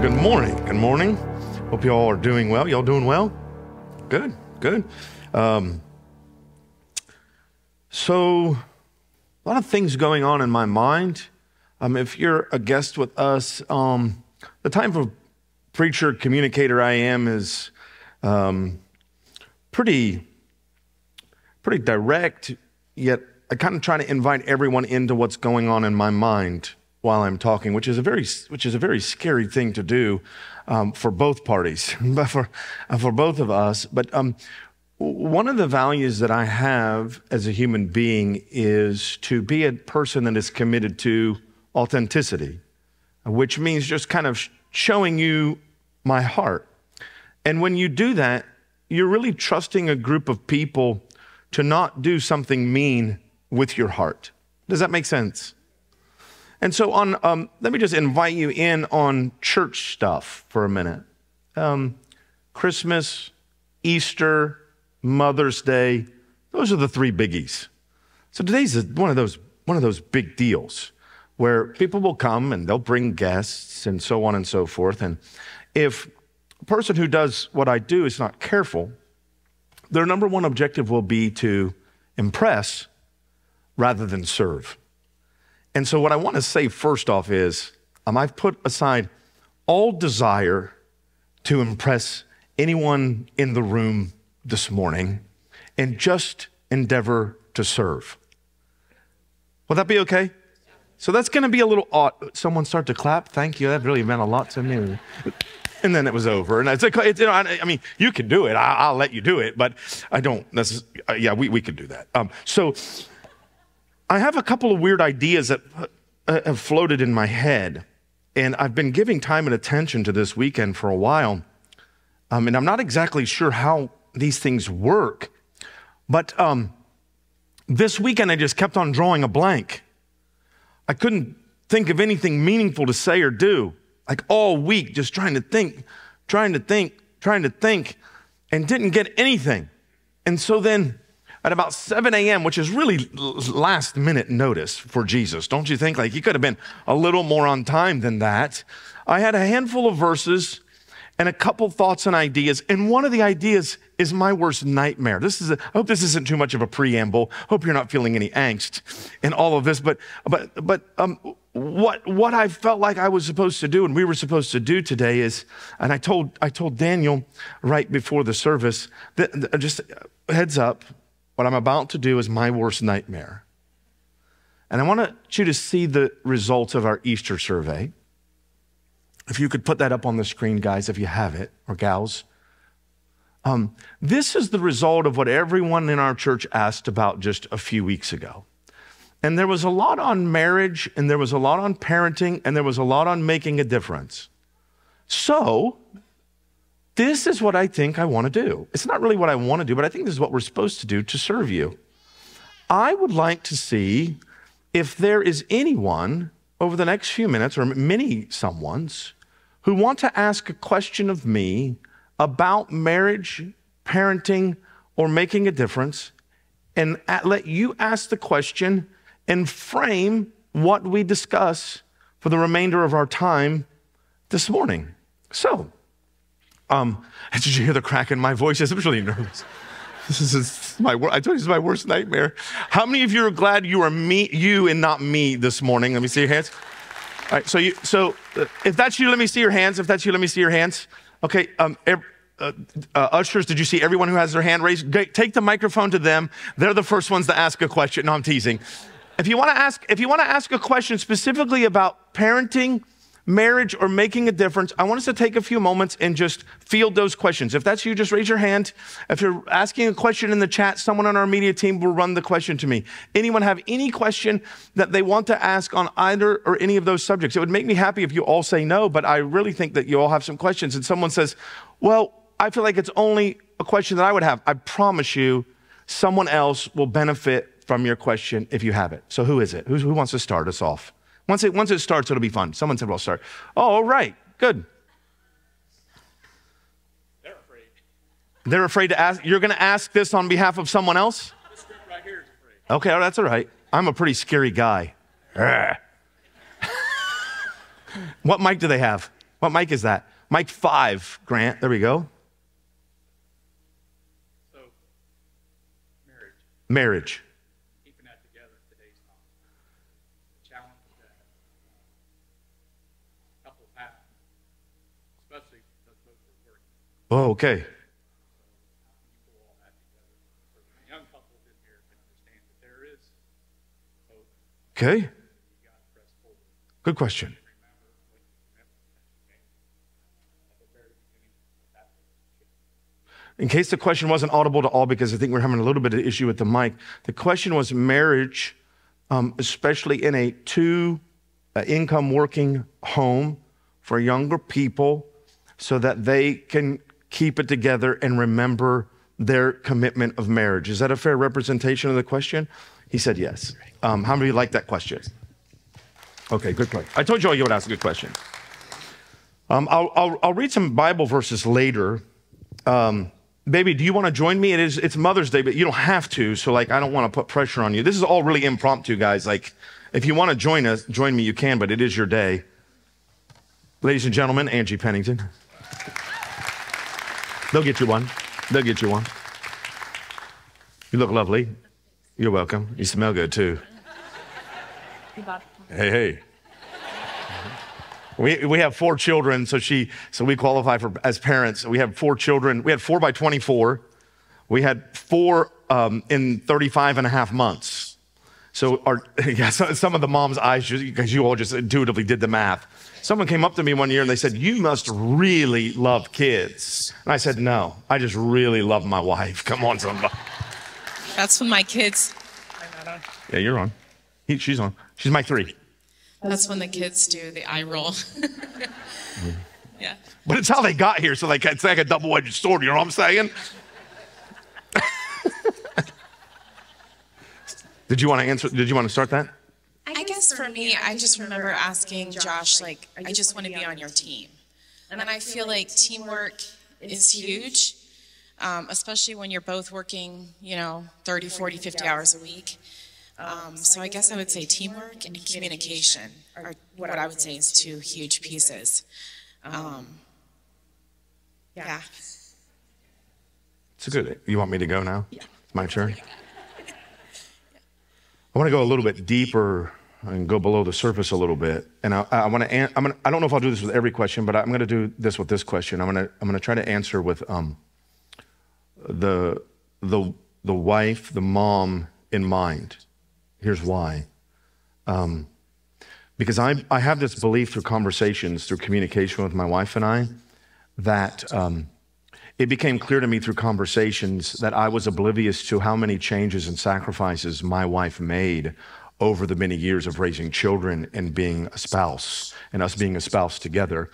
Well, good morning. Good morning. Hope you all are doing well. Y'all doing well? Good, good. Um, so, a lot of things going on in my mind. Um, if you're a guest with us, um, the type of preacher communicator I am is um, pretty, pretty direct. Yet I kind of try to invite everyone into what's going on in my mind while I'm talking, which is a very, which is a very scary thing to do um, for both parties, but for uh, for both of us. But um, one of the values that I have as a human being is to be a person that is committed to authenticity, which means just kind of showing you my heart. And when you do that, you're really trusting a group of people to not do something mean with your heart. Does that make sense? And so, on, um, let me just invite you in on church stuff for a minute. Um, Christmas, Easter, Mother's Day, those are the three biggies. So today's one of those one of those big deals where people will come and they'll bring guests and so on and so forth. And if a person who does what I do is not careful, their number one objective will be to impress rather than serve. And so, what I want to say first off is um, I've put aside all desire to impress anyone in the room this morning and just endeavor to serve. Will that be okay? So that's going to be a little odd. Someone start to clap. Thank you. That really meant a lot to me. And then it was over. And it's like, it's, you know, I, I, mean, you can do it. I, will let you do it, but I don't necessarily. Uh, yeah, we, we can do that. Um, so I have a couple of weird ideas that uh, have floated in my head, and I've been giving time and attention to this weekend for a while. Um, and I'm not exactly sure how these things work, but um, this weekend I just kept on drawing a blank. I couldn't think of anything meaningful to say or do, like all week, just trying to think, trying to think, trying to think, and didn't get anything. And so then at about 7 a.m., which is really last minute notice for Jesus, don't you think? Like he could have been a little more on time than that. I had a handful of verses and a couple thoughts and ideas. And one of the ideas is my worst nightmare. This is a, I hope this isn't too much of a preamble. Hope you're not feeling any angst in all of this. But but but um, what what I felt like I was supposed to do and we were supposed to do today is, and I told I told Daniel right before the service that just heads up, what I'm about to do is my worst nightmare. And I want you to see the results of our Easter survey. If you could put that up on the screen, guys, if you have it, or gals. Um, this is the result of what everyone in our church asked about just a few weeks ago. And there was a lot on marriage, and there was a lot on parenting, and there was a lot on making a difference. So, this is what I think I want to do. It's not really what I want to do, but I think this is what we're supposed to do to serve you. I would like to see if there is anyone over the next few minutes, or many someone's, who want to ask a question of me about marriage, parenting, or making a difference, and let you ask the question and frame what we discuss for the remainder of our time this morning. So, um, did you hear the crack in my voice? Yes, I'm really nervous. This is my I told you this is my worst nightmare. How many of you are glad you are me, you and not me this morning? Let me see your hands. All right, so you, so uh, if that's you, let me see your hands. If that's you, let me see your hands. Okay, um, uh, uh, ushers, did you see everyone who has their hand raised? Take the microphone to them. They're the first ones to ask a question. No, I'm teasing. If you want to ask, if you want to ask a question specifically about parenting marriage or making a difference, I want us to take a few moments and just field those questions. If that's you, just raise your hand. If you're asking a question in the chat, someone on our media team will run the question to me. Anyone have any question that they want to ask on either or any of those subjects? It would make me happy if you all say no, but I really think that you all have some questions. And someone says, Well, I feel like it's only a question that I would have. I promise you, someone else will benefit from your question if you have it. So, who is it? Who's, who wants to start us off? Once it, once it starts, it'll be fun. Someone said, well, start. Oh, all right, good. They're afraid. They're afraid to ask. You're going to ask this on behalf of someone else? This group right here is afraid. Okay, oh, that's all right. I'm a pretty scary guy. what mic do they have? What mic is that? Mic five, Grant. There we go. So, marriage, Marriage. keeping that together in today's time. The challenge that uh, couples have, especially because both are working. Oh, okay. You pull all that together. For the young couples in here can understand that there is hope. Okay. You got to press forward. Good question. Remember when you met that you made at the very okay. of that relationship. In case the question wasn't audible to all, because I think we're having a little bit of issue with the mic, the question was marriage, um, especially in a two uh, income working home for younger people, so that they can keep it together and remember their commitment of marriage. Is that a fair representation of the question? He said yes. Um, how many like that question? Okay, good question. I told you all you would ask a good question. Um, I'll, I'll, I'll read some Bible verses later. Um, baby, do you want to join me? It is it's Mother's Day, but you don't have to. So like, I don't want to put pressure on you. This is all really impromptu, guys. Like, if you want to join us, join me. You can, but it is your day. Ladies and gentlemen, Angie Pennington. They'll get you one. They'll get you one. You look lovely. You're welcome. You smell good too. Hey, hey. We, we have four children, so she so we qualify for as parents. We have four children. We had four by 24. We had four um, in 35 and a half months. So our yeah, so- some of the moms' eyes because you all just intuitively did the math. Someone came up to me one year and they said, "You must really love kids." And I said, "No, I just really love my wife." Come on, somebody. That's when my kids. Yeah, you're on. He, she's on. She's my three. That's when the kids do the eye roll. yeah. But it's how they got here, so like it's like a double-edged sword. You know what I'm saying? did you want to answer? Did you want to start that? I guess for me, I just remember asking Josh, like, I just want to be on your team. And I feel like teamwork is huge, um, especially when you're both working, you know, 30, 40, 50 hours a week. Um, so I guess I would say teamwork and communication are what I would say is two huge pieces. Um, yeah. It's a good. You want me to go now? Yeah. It's my turn. I want to go a little bit deeper and go below the surface a little bit. And I, I want to. An- I'm gonna, I don't know if I'll do this with every question, but I'm going to do this with this question. I'm going to. I'm going to try to answer with um, the the the wife, the mom in mind. Here's why. Um, because I I have this belief through conversations, through communication with my wife and I, that. Um, it became clear to me through conversations that I was oblivious to how many changes and sacrifices my wife made over the many years of raising children and being a spouse and us being a spouse together.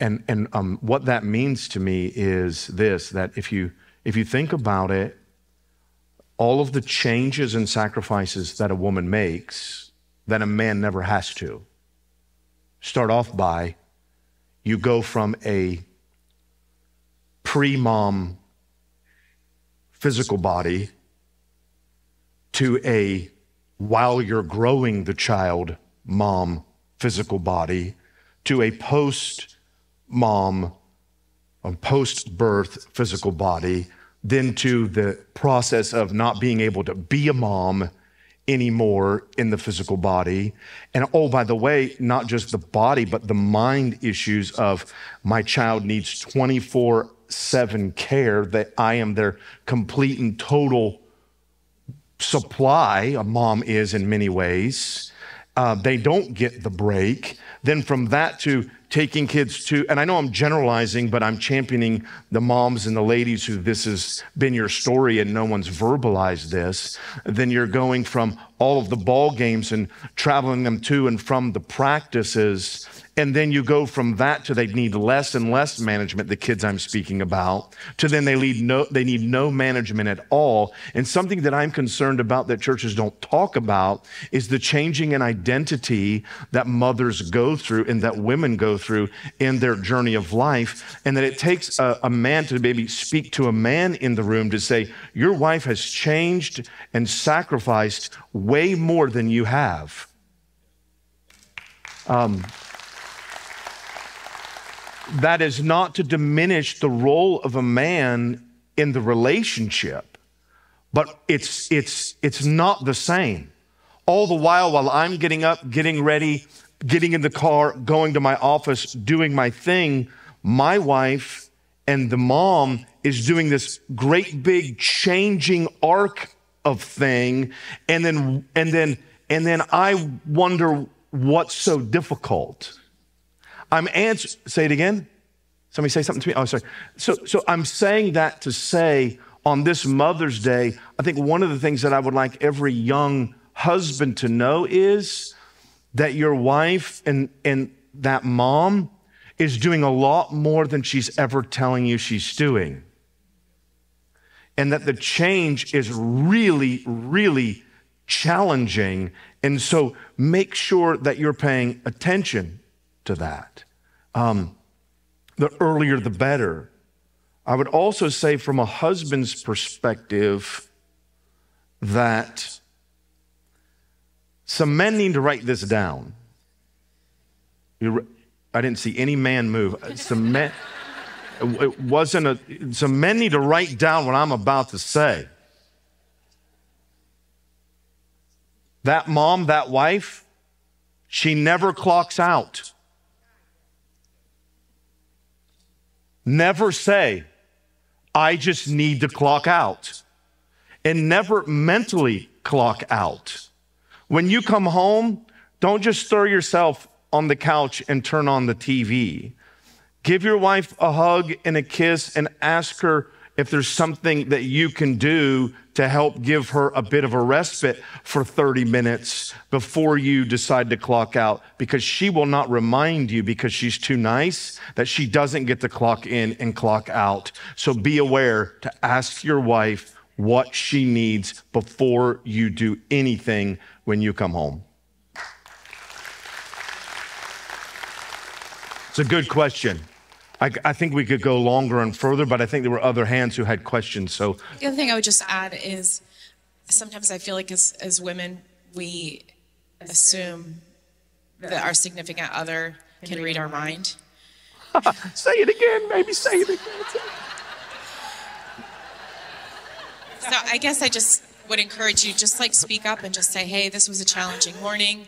And, and um, what that means to me is this that if you, if you think about it, all of the changes and sacrifices that a woman makes that a man never has to start off by you go from a pre mom physical body to a while you're growing the child mom physical body to a post mom post birth physical body then to the process of not being able to be a mom anymore in the physical body. And oh, by the way, not just the body, but the mind issues of my child needs 24 7 care, that I am their complete and total supply. A mom is in many ways. Uh, they don't get the break. Then from that to taking kids to, and I know I'm generalizing, but I'm championing the moms and the ladies who this has been your story and no one's verbalized this. Then you're going from all of the ball games and traveling them to and from the practices. And then you go from that to they need less and less management, the kids I'm speaking about, to then they need no, they need no management at all. And something that I'm concerned about that churches don't talk about is the changing in identity that mothers go through and that women go through in their journey of life. And that it takes a, a man to maybe speak to a man in the room to say, Your wife has changed and sacrificed way more than you have. Um, that is not to diminish the role of a man in the relationship, but it's, it's, it's not the same. All the while, while I'm getting up, getting ready, getting in the car, going to my office, doing my thing, my wife and the mom is doing this great big changing arc of thing. And then, and then, and then I wonder what's so difficult. I'm answering, say it again. Somebody say something to me. Oh, sorry. So, so I'm saying that to say on this Mother's Day, I think one of the things that I would like every young husband to know is that your wife and, and that mom is doing a lot more than she's ever telling you she's doing. And that the change is really, really challenging. And so make sure that you're paying attention to that. Um, the earlier, the better. I would also say, from a husband's perspective, that some men need to write this down. I didn't see any man move. Some men, it wasn't a, some men need to write down what I'm about to say. That mom, that wife, she never clocks out. Never say, I just need to clock out. And never mentally clock out. When you come home, don't just throw yourself on the couch and turn on the TV. Give your wife a hug and a kiss and ask her if there's something that you can do to help give her a bit of a respite for 30 minutes before you decide to clock out because she will not remind you because she's too nice that she doesn't get to clock in and clock out. So be aware to ask your wife what she needs before you do anything when you come home. It's a good question. I, I, think we could go longer and further, but I think there were other hands who had questions. So the other thing I would just add is sometimes I feel like as, as women, we assume that our significant other can read our mind. say it again, maybe say it again. So I guess I just would encourage you just like speak up and just say, hey, this was a challenging morning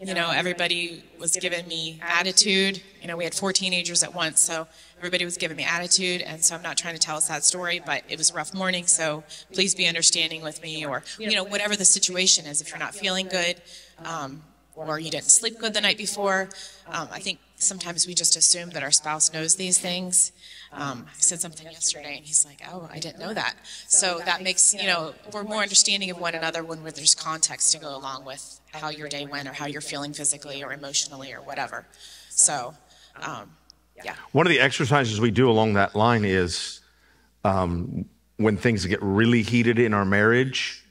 you know, everybody was giving me attitude. You know, we had four teenagers at once, so everybody was giving me attitude. And so I'm not trying to tell a sad story, but it was a rough morning. So please be understanding with me, or you know, whatever the situation is. If you're not feeling good, um, or you didn't sleep good the night before, um, I think sometimes we just assume that our spouse knows these things. Um, I said something yesterday, and he's like, "Oh, I didn't know that." So that makes you know we're more understanding of one another when there's context to go along with how your day went or how you're feeling physically or emotionally or whatever. So, um, yeah. One of the exercises we do along that line is um, when things get really heated in our marriage,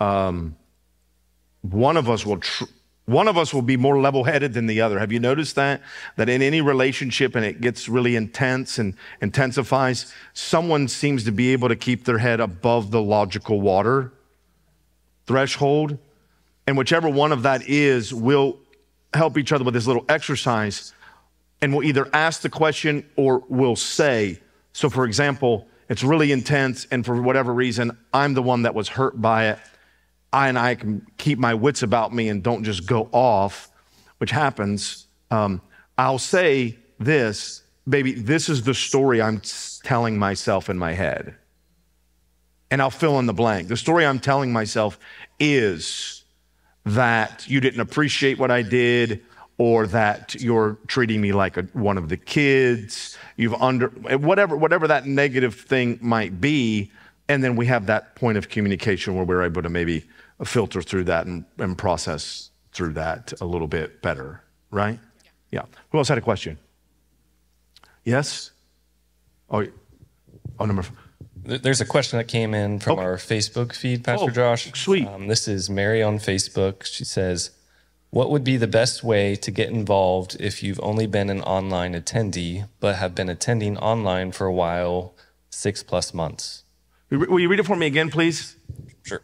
um, one of us will. Tr- one of us will be more level headed than the other. Have you noticed that? That in any relationship and it gets really intense and intensifies, someone seems to be able to keep their head above the logical water threshold. And whichever one of that is, we'll help each other with this little exercise. And we'll either ask the question or we'll say. So, for example, it's really intense, and for whatever reason, I'm the one that was hurt by it. I and I can keep my wits about me and don't just go off, which happens. Um, I'll say this, baby, this is the story I'm telling myself in my head. And I'll fill in the blank. The story I'm telling myself is that you didn't appreciate what I did or that you're treating me like a, one of the kids. You've under whatever whatever that negative thing might be, and then we have that point of communication where we're able to maybe filter through that and, and process through that a little bit better, right? Yeah. yeah. Who else had a question? Yes. Oh, oh, number. There's a question that came in from okay. our Facebook feed, Pastor oh, Josh. Sweet. Um, this is Mary on Facebook. She says, What would be the best way to get involved if you've only been an online attendee, but have been attending online for a while, six plus months? Will you read it for me again, please? Sure.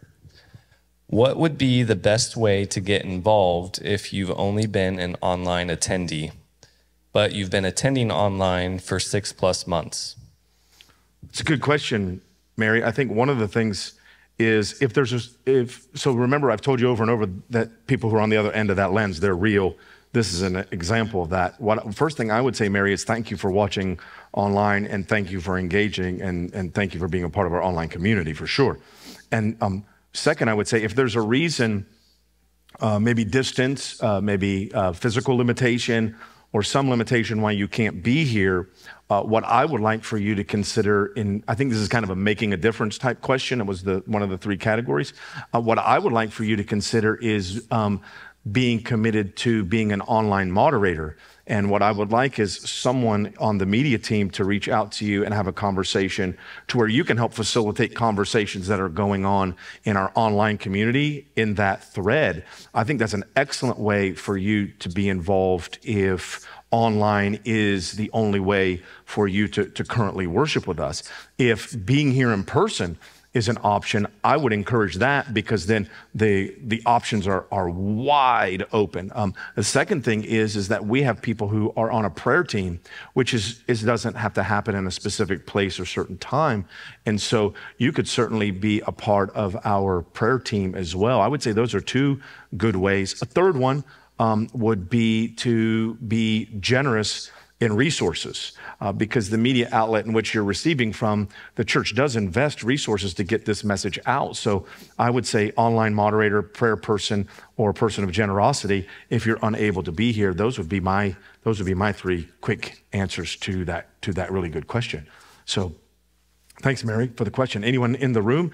What would be the best way to get involved if you've only been an online attendee, but you've been attending online for six plus months? It's a good question, Mary. I think one of the things is if there's a, if, so remember, I've told you over and over that people who are on the other end of that lens, they're real. This is an example of that. What, first thing I would say, Mary, is thank you for watching online and thank you for engaging and, and thank you for being a part of our online community for sure. And um, second, I would say if there's a reason, uh, maybe distance, uh, maybe uh, physical limitation, or some limitation why you can't be here, uh, what I would like for you to consider in, I think this is kind of a making a difference type question. It was the one of the three categories. Uh, what I would like for you to consider is um, being committed to being an online moderator. And what I would like is someone on the media team to reach out to you and have a conversation to where you can help facilitate conversations that are going on in our online community in that thread. I think that's an excellent way for you to be involved if online is the only way for you to, to currently worship with us. If being here in person is an option, I would encourage that because then the the options are are wide open. Um, the second thing is is that we have people who are on a prayer team, which is is doesn't have to happen in a specific place or certain time, and so you could certainly be a part of our prayer team as well. I would say those are two good ways. A third one um, would be to be generous in resources uh, because the media outlet in which you're receiving from, the church does invest resources to get this message out. So I would say online moderator, prayer person, or person of generosity. If you're unable to be here, those would be my those would be my three quick answers to that to that really good question. So thanks, Mary, for the question. Anyone in the room?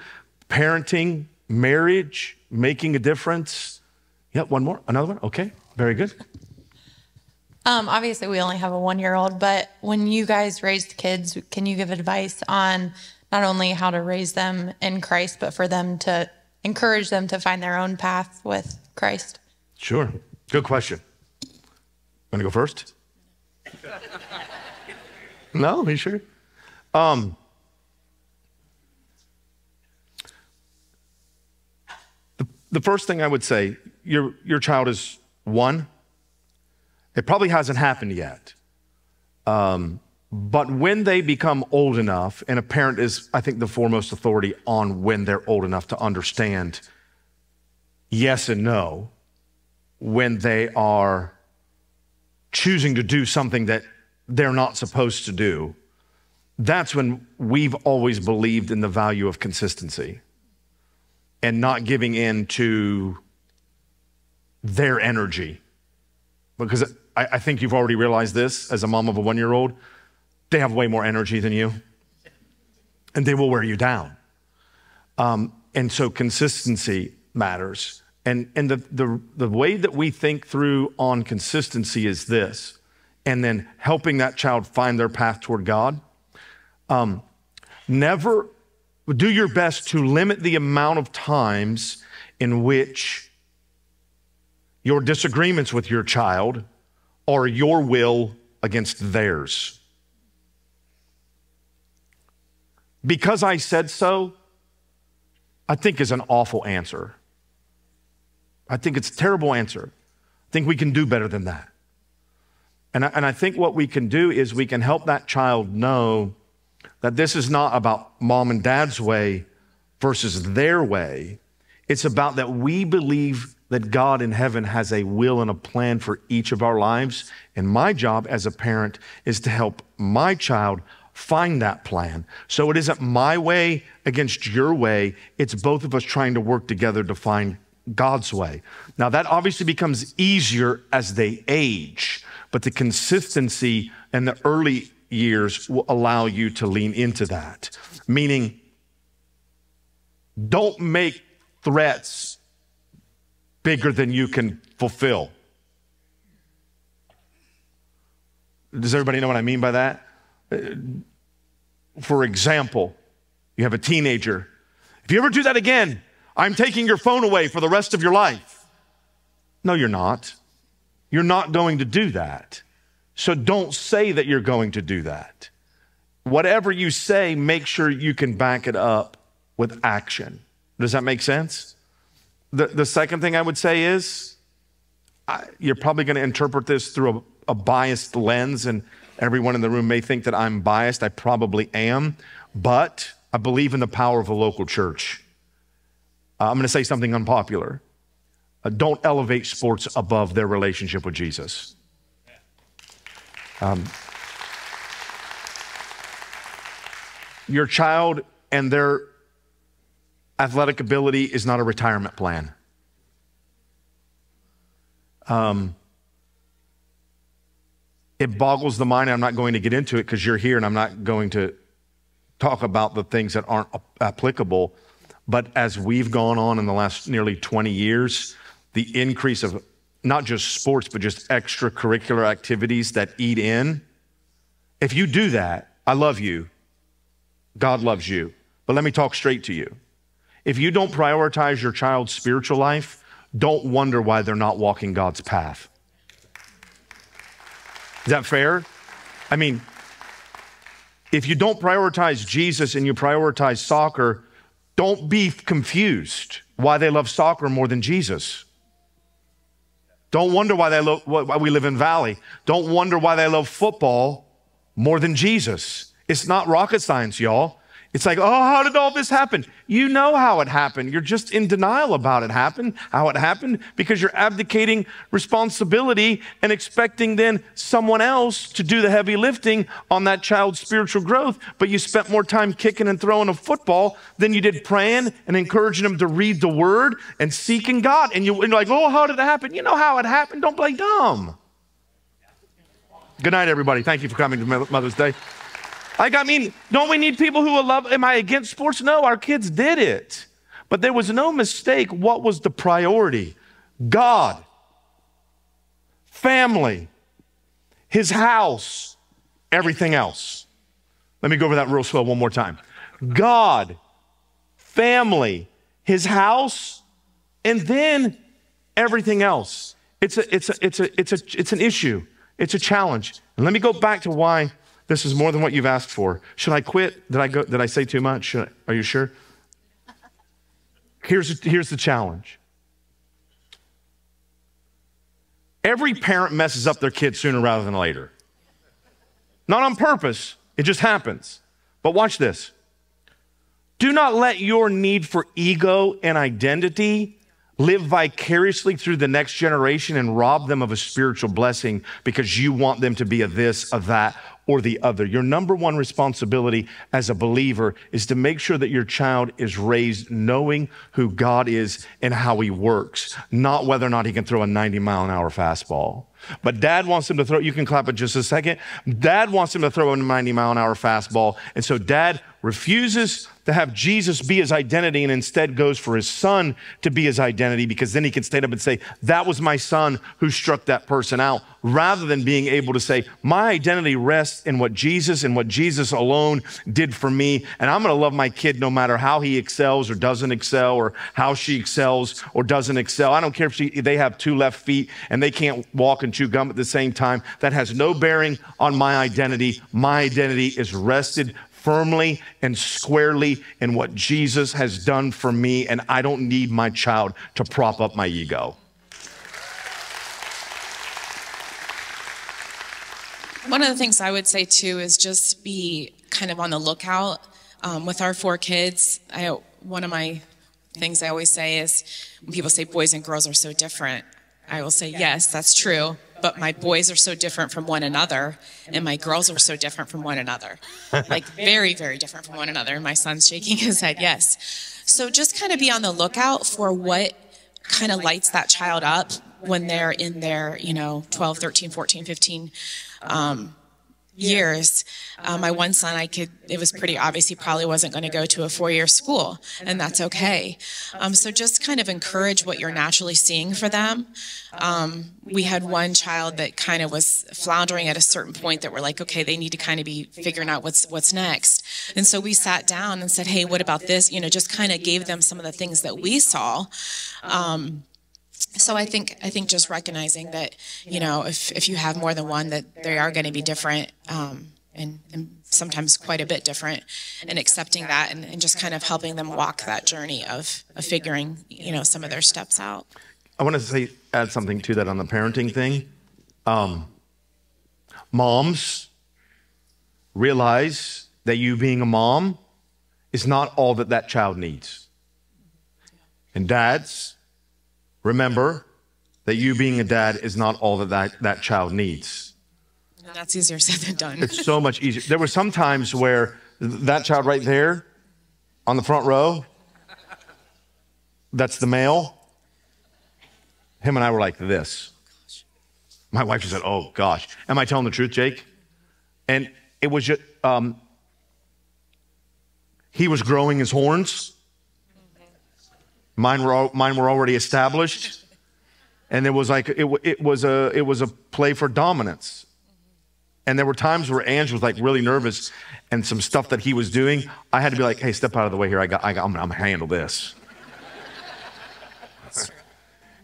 Parenting, marriage, making a difference. Yep, one more, another one. Okay, very good. Um, obviously, we only have a one year old, but when you guys raised kids, can you give advice on not only how to raise them in Christ, but for them to encourage them to find their own path with Christ? Sure. Good question. Want to go first? no, you sure? Um, the, the first thing I would say, your, your child is one it probably hasn't happened yet. Um, but when they become old enough, and a parent is, I think, the foremost authority on when they're old enough to understand yes and no, when they are choosing to do something that they're not supposed to do, that's when we've always believed in the value of consistency and not giving in to their energy because I, I think you've already realized this as a mom of a one year old. They have way more energy than you, and they will wear you down. Um, and so consistency matters. And, and the, the, the way that we think through on consistency is this, and then helping that child find their path toward God. Um, never do your best to limit the amount of times in which your disagreements with your child are your will against theirs. Because I said so, I think is an awful answer. I think it's a terrible answer. I think we can do better than that. And I, and I think what we can do is we can help that child know that this is not about mom and dad's way versus their way. It's about that we believe that God in heaven has a will and a plan for each of our lives. And my job as a parent is to help my child find that plan. So it isn't my way against your way, it's both of us trying to work together to find God's way. Now, that obviously becomes easier as they age, but the consistency in the early years will allow you to lean into that. Meaning, don't make threats bigger than you can fulfill. Does everybody know what I mean by that? For example, you have a teenager. If you ever do that again, I'm taking your phone away for the rest of your life. No, you're not. You're not going to do that. So don't say that you're going to do that. Whatever you say, make sure you can back it up with action. Does that make sense? The, the second thing I would say is I, you're probably going to interpret this through a biased lens, and everyone in the room may think that I'm biased. I probably am, but I believe in the power of a local church. Uh, I'm going to say something unpopular. Uh, don't elevate sports above their relationship with Jesus. Um, your child and their athletic ability is not a retirement plan. Um, it boggles the mind. I'm not going to get into it because you're here and I'm not going to talk about the things that aren't applicable. But as we've gone on in the last nearly 20 years, the increase of not just sports, but just extracurricular activities that eat in, if you do that, I love you. God loves you. But let me talk straight to you. If you don't prioritize your child's spiritual life, don't wonder why they're not walking God's path. Is that fair? I mean, if you don't prioritize Jesus and you prioritize soccer, don't be confused why they love soccer more than Jesus. Don't wonder why, they lo- why we live in Valley. Don't wonder why they love football more than Jesus. It's not rocket science, y'all. It's like, oh, how did all this happen? You know how it happened. You're just in denial about it happened, how it happened, because you're abdicating responsibility and expecting then someone else to do the heavy lifting on that child's spiritual growth. But you spent more time kicking and throwing a football than you did praying and encouraging them to read the word and seeking God. And, you, are like, oh, how did it happen? You know how it happened. Don't play dumb. Good night, everybody. Thank you for coming to Mother's Day. Like, I mean, don't we need people who will love? Am I against sports? No, our kids did it. But there was no mistake. What was the priority? God, family, his house, everything else. Let me go over that real slow one more time. God, family, his house, and then everything else. It's a, it's a, it's a, it's a, it's an issue. It's a challenge. And let me go back to why this is more than what you've asked for. Should I quit? Did I go? Did I say too much? I, are you sure? Here's, here's the challenge. Every parent messes up their kid sooner rather than later. Not on purpose, it just happens. But watch this. Do not let your need for ego and identity live vicariously through the next generation and rob them of a spiritual blessing because you want them to be a this, a that, or the other. Your number one responsibility as a believer is to make sure that your child is raised knowing who God is and how he works, not whether or not he can throw a 90 mile an hour fastball. But dad wants him to throw, you can clap it just a second. Dad wants him to throw a 90 mile an hour fastball. And so dad refuses to have Jesus be his identity and instead goes for his son to be his identity because then he can stand up and say, That was my son who struck that person out, rather than being able to say, My identity rests in what Jesus and what Jesus alone did for me. And I'm going to love my kid no matter how he excels or doesn't excel or how she excels or doesn't excel. I don't care if she, they have two left feet and they can't walk and chew gum at the same time. That has no bearing on my identity. My identity is rested firmly and squarely in what Jesus has done for me, and I don't need my child to prop up my ego. One of the things I would say too is just be kind of on the lookout um, with our four kids. I, one of my things I always say is when people say boys and girls are so different, I will say, yes, that's true but my boys are so different from one another and my girls are so different from one another. Like very very different from one another. And my son's shaking his head yes. So just kind of be on the lookout for what kind of lights that child up when they're in their you know 12 13 14 15 um, years. Uh, my one son, I could, it was pretty obvious he probably wasn't going to go to a four year school, and that's okay. Um, so just kind of encourage what you're naturally seeing for them. Um, we had one child that kind of was floundering at a certain point that we're like, okay, they need to kind of be figuring out what's, what's next. And so we sat down and said, hey, what about this? You know, just kind of gave them some of the things that we saw. Um, so I think I think just recognizing that you know if if you have more than one that they are going to be different um, and, and, sometimes quite a bit different and accepting that and, and, just kind of helping them walk that journey of, of figuring you know some of their steps out. I want to say add something to that on the parenting thing. Um, Moms, realize that you being a mom is not all that that child needs. And dads, remember that you being a dad is not all that that, that child needs. That's easier said than done. It's so much easier. There were some times where that child right there on the front row, that's the male. Him and I were like this. My wife just said, Oh gosh. Am I telling the truth, Jake? And it was just, um, he was growing his horns. Mine were, mine were already established. And it was like, it, it, was a, it was a play for dominance. And there were times where Ange was like really nervous and some stuff that he was doing. I had to be like, hey, step out of the way here. I got, I got I'm, I'm gonna handle this.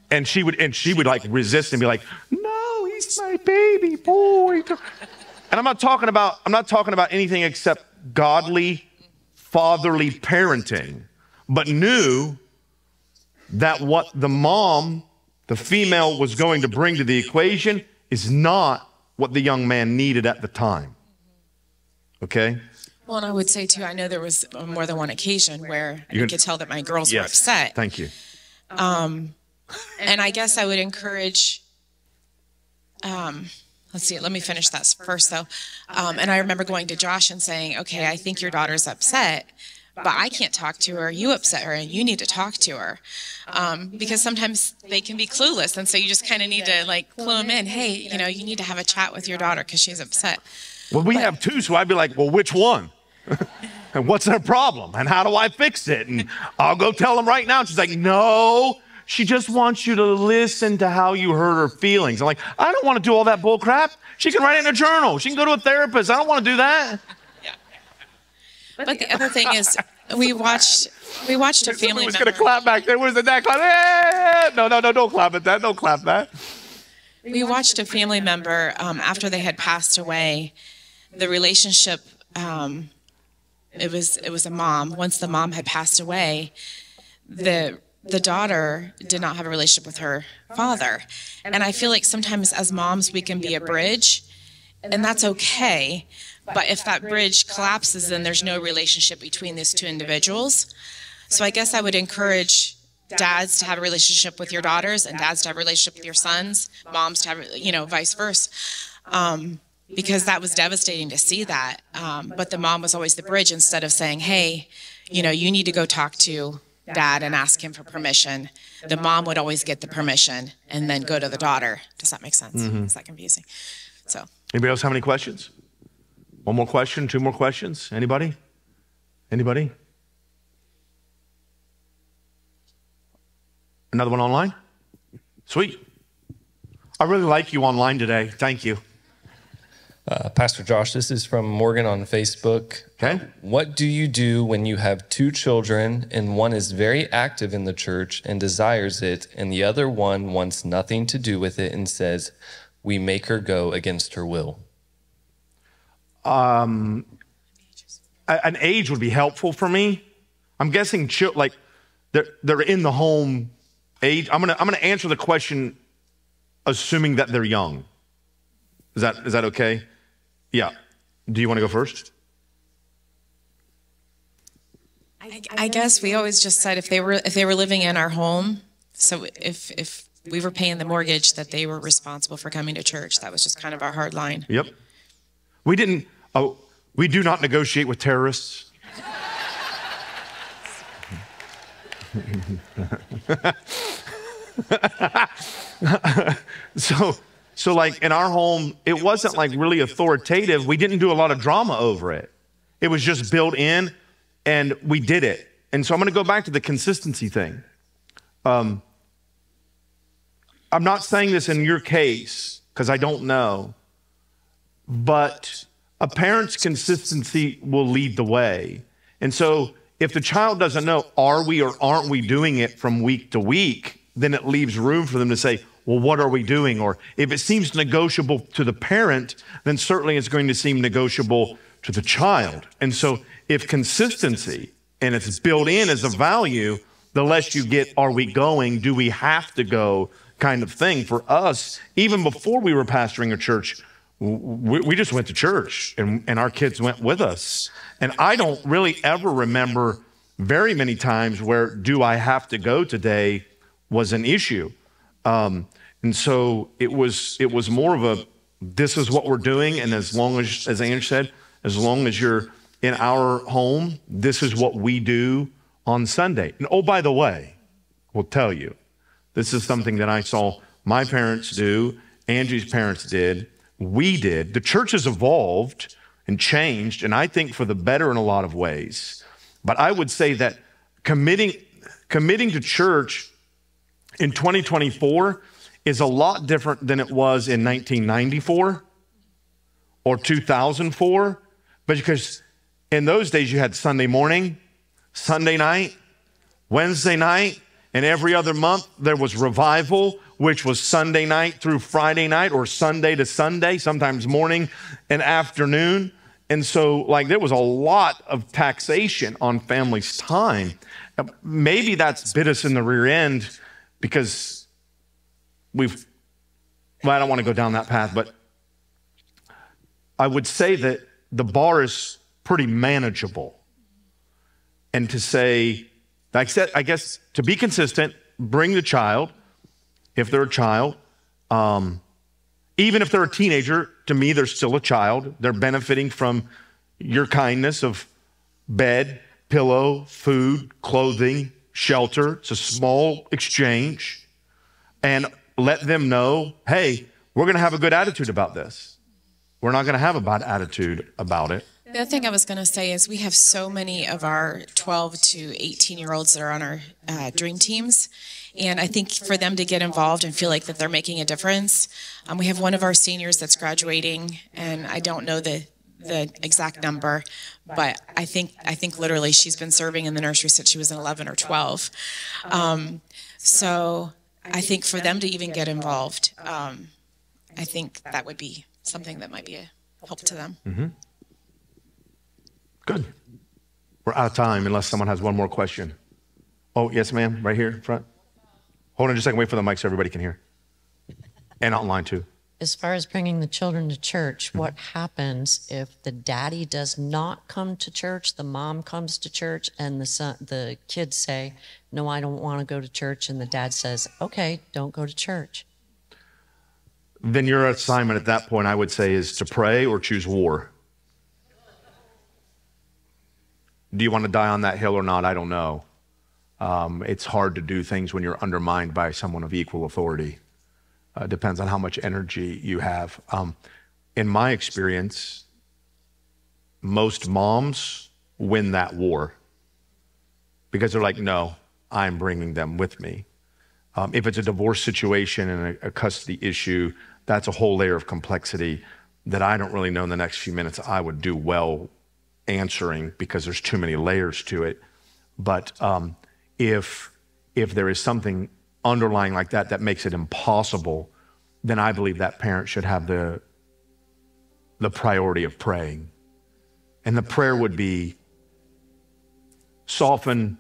and she would, and she would like resist and be like, no, he's my baby boy. And I'm not talking about, I'm not talking about anything except godly, fatherly parenting, but knew that what the mom, the female, was going to bring to the equation is not what the young man needed at the time. Okay? Well, and I would say too, I know there was more than one occasion where You're- could tell that my girls were upset. Thank you. And I guess I would encourage, um, let's see, let me finish that first though. Um, and I remember going to Josh and saying, okay, I think your daughter's upset, but I can't talk to her. You upset her and you need to talk to her. Um, because sometimes they can be clueless. And so you just kind of need to like clue them in. Hey, you know, you need to have a chat with your daughter because she's upset. Well, we have two, so I'd be like, well, which one? and what's their problem? And how do I fix it? And I'll go tell them right now. And she's like, no, she just wants you to listen to how you hurt her feelings. I'm like, I don't want to do all that bull crap. She can write it in a journal. She can go to a therapist. I don't want to do that. But the other thing is, we watched we watched a family Somebody was member. going to clap back there. Where's the dad clap? No, no, no, don't clap at that. Don't clap that. We watched a family member um, after they had passed away. The relationship. Um, it was it was a mom. Once the mom had passed away, the the daughter did not have a relationship with her father, and I feel like sometimes as moms we can be a bridge, and that's okay. But if that bridge collapses, then there's no relationship between these two individuals. So I guess I would encourage dads to have a relationship with your daughters and dads to have a relationship with your sons, moms to have, you know, vice versa. Um, because that was devastating to see that. Um, but the mom was always the bridge instead of saying, hey, you know, you need to go talk to dad and ask him for permission. The mom would always get the permission and then go to the daughter. Does that make sense? Is that confusing? So. Anybody else have any questions? One more question, two more questions? Anybody? Anybody? Another one online? Sweet. I really like you online today. Thank you. Uh, Pastor Josh, this is from Morgan on Facebook. Okay. What do you do when you have two children and one is very active in the church and desires it, and the other one wants nothing to do with it and says, We make her go against her will? Um, a- An age would be helpful for me. I'm guessing like they're, they're in the home age. I'm gonna I'm gonna answer the question assuming that they're young. Is that is that okay? Yeah. Do you want to go first? I, I guess we always just said if they were if they were living in our home, so if if we were paying the mortgage, that they were responsible for coming to church. That was just kind of our hard line. Yep. We didn't, oh, we do not negotiate with terrorists. so, so like in our home, it wasn't like really authoritative. We didn't do a lot of drama over it. It was just built in and we did it. And so I'm going to go back to the consistency thing. Um, I'm not saying this in your case because I don't know but a parent's consistency will lead the way. And so if the child doesn't know, are we or aren't we doing it from week to week, then it leaves room for them to say, well, what are we doing? Or if it seems negotiable to the parent, then certainly it's going to seem negotiable to the child. And so if consistency and it's built in as a value, the less you get, are we going? Do we have to go? Kind of thing. For us, even before we were pastoring a church, we, we just went to church and, and our kids went with us. And I don't really ever remember very many times where do I have to go today was an issue. Um, and so it was it was more of a this is what we're doing. And as long as as Ange said, as long as you're in our home, this is what we do on Sunday. And oh, by the way, we'll tell you, this is something that I saw my parents do, Angie's parents did, we did. The church has evolved and changed, and I think for the better in a lot of ways. But I would say that committing, committing to church in 2024 is a lot different than it was in 1994 or 2004, but because in those days you had Sunday morning, Sunday night, Wednesday night, and every other month there was revival, which was Sunday night through Friday night or Sunday to Sunday, sometimes morning and afternoon. And so, like, there was a lot of taxation on families' time. Maybe that's bit us in the rear end because we've, well, I don't want to go down that path, but I would say that the bar is pretty manageable. And to say, I said, I guess to be consistent, bring the child if they're a child. Um, even if they're a teenager, to me, they're still a child. They're benefiting from your kindness of bed, pillow, food, clothing, shelter. It's a small exchange. And let them know hey, we're going to have a good attitude about this. We're not going to have a bad attitude about it. The other thing I was going to say is we have so many of our 12 to 18 year olds that are on our uh, dream teams. And I think for them to get involved and feel like that they're making a difference, um, we have one of our seniors that's graduating, and I don't know the the exact number, but I think I think literally she's been serving in the nursery since she was 11 or 12. Um, so I think for them to even get involved, um, I think that would be something that might be a help to them. Mm-hmm. Good. We're out of time unless someone has one more question. Oh, yes, ma'am, right here in front. Hold on just a second. Wait for the mic so everybody can hear. And online too. As far as bringing the children to church, mm-hmm. what happens if the daddy does not come to church, the mom comes to church, and the son, the kids say, "No, I don't want to go to church," and the dad says, "Okay, don't go to church." Then your assignment at that point, I would say, is to pray or choose war. Do you want to die on that hill or not? I don't know. Um, it's hard to do things when you're undermined by someone of equal authority. Uh, depends on how much energy you have. Um, in my experience, most moms win that war because they're like, no, I'm bringing them with me. Um, if it's a divorce situation and a, a, custody issue, that's a whole layer of complexity that I don't really know in the next few minutes I would do well answering because there's too many layers to it. But um, if if there is something underlying like that that makes it impossible, then I believe that parent should have the the priority of praying. And the prayer would be soften